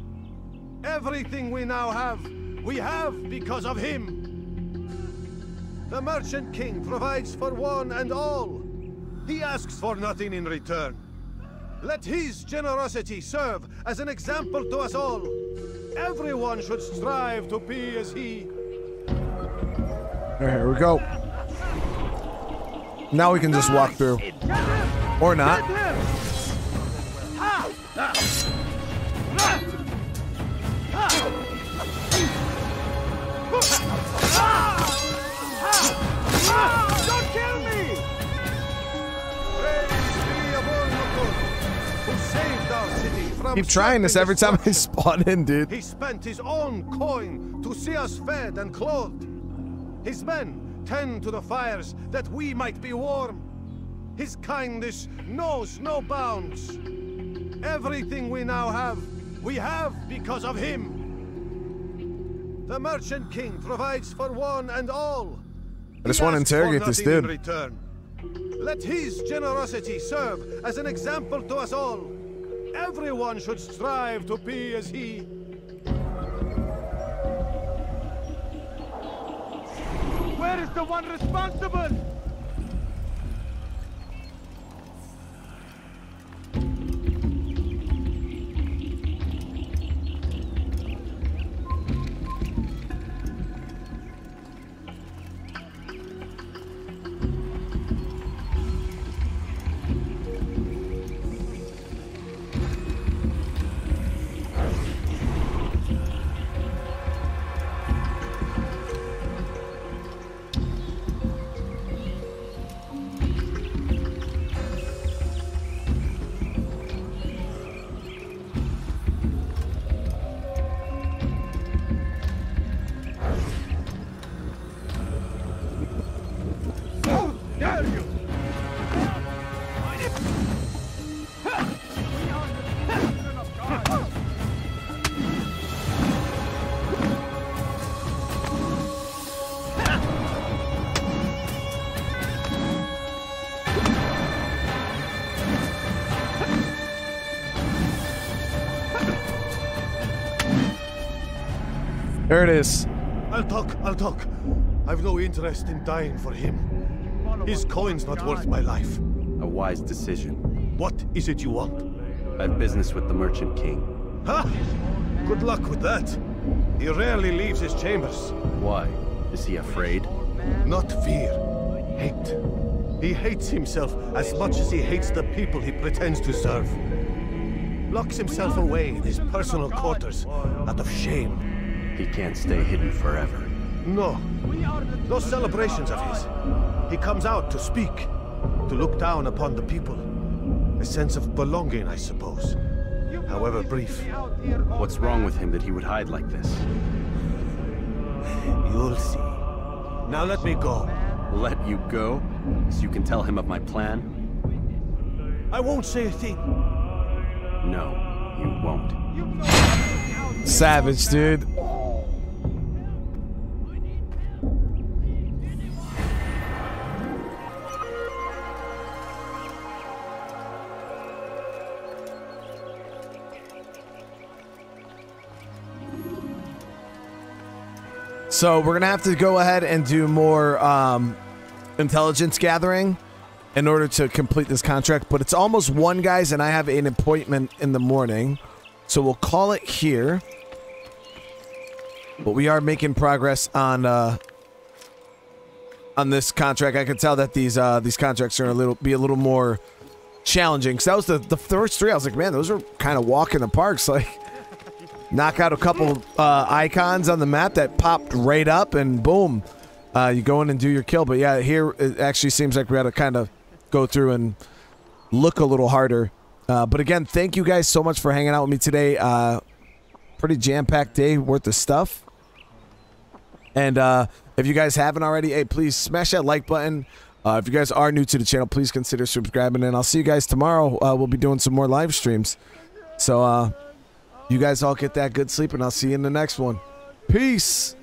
Everything we now have, we have because of him. The Merchant King provides for one and all. He asks for nothing in return. Let his generosity serve as an example to us all. Everyone should strive to be as he. Right, here we go. Now we can just walk through. Or not. Don't kill me! Keep trying this every time I spawn in, dude. He spent his own coin to see us fed and clothed. His men tend to the fires that we might be warm. His kindness knows no bounds. Everything we now have, we have because of him. The Merchant King provides for one and all. I just want to interrogate this in dude. return. Let his generosity serve as an example to us all. Everyone should strive to be as he. Where is the one responsible? It is. I'll talk, I'll talk. I've no interest in dying for him. His coin's not worth my life. A wise decision. What is it you want? I have business with the Merchant King. Huh? Good luck with that. He rarely leaves his chambers. Why? Is he afraid? Not fear. Hate. He hates himself as much as he hates the people he pretends to serve. Locks himself away in his personal quarters out of shame. He can't stay hidden forever. No. Those celebrations of his. He comes out to speak, to look down upon the people. A sense of belonging, I suppose. However brief. What's wrong with him that he would hide like this? You'll see. Now let me go. Let you go? So you can tell him of my plan? I won't say a thing. No, you won't. Savage, dude. So we're gonna have to go ahead and do more um, intelligence gathering in order to complete this contract. But it's almost one, guys, and I have an appointment in the morning, so we'll call it here. But we are making progress on uh, on this contract. I can tell that these uh, these contracts are a little be a little more challenging. Because that was the the first three. I was like, man, those are kind of walk in the parks. Like, knock out a couple uh, icons on the map that popped right up, and boom, uh, you go in and do your kill. But yeah, here it actually seems like we had to kind of go through and look a little harder. Uh, but again, thank you guys so much for hanging out with me today. Uh, pretty jam packed day worth of stuff. And uh, if you guys haven't already, hey, please smash that like button. Uh, if you guys are new to the channel, please consider subscribing. And I'll see you guys tomorrow. Uh, we'll be doing some more live streams. So uh, you guys all get that good sleep, and I'll see you in the next one. Peace.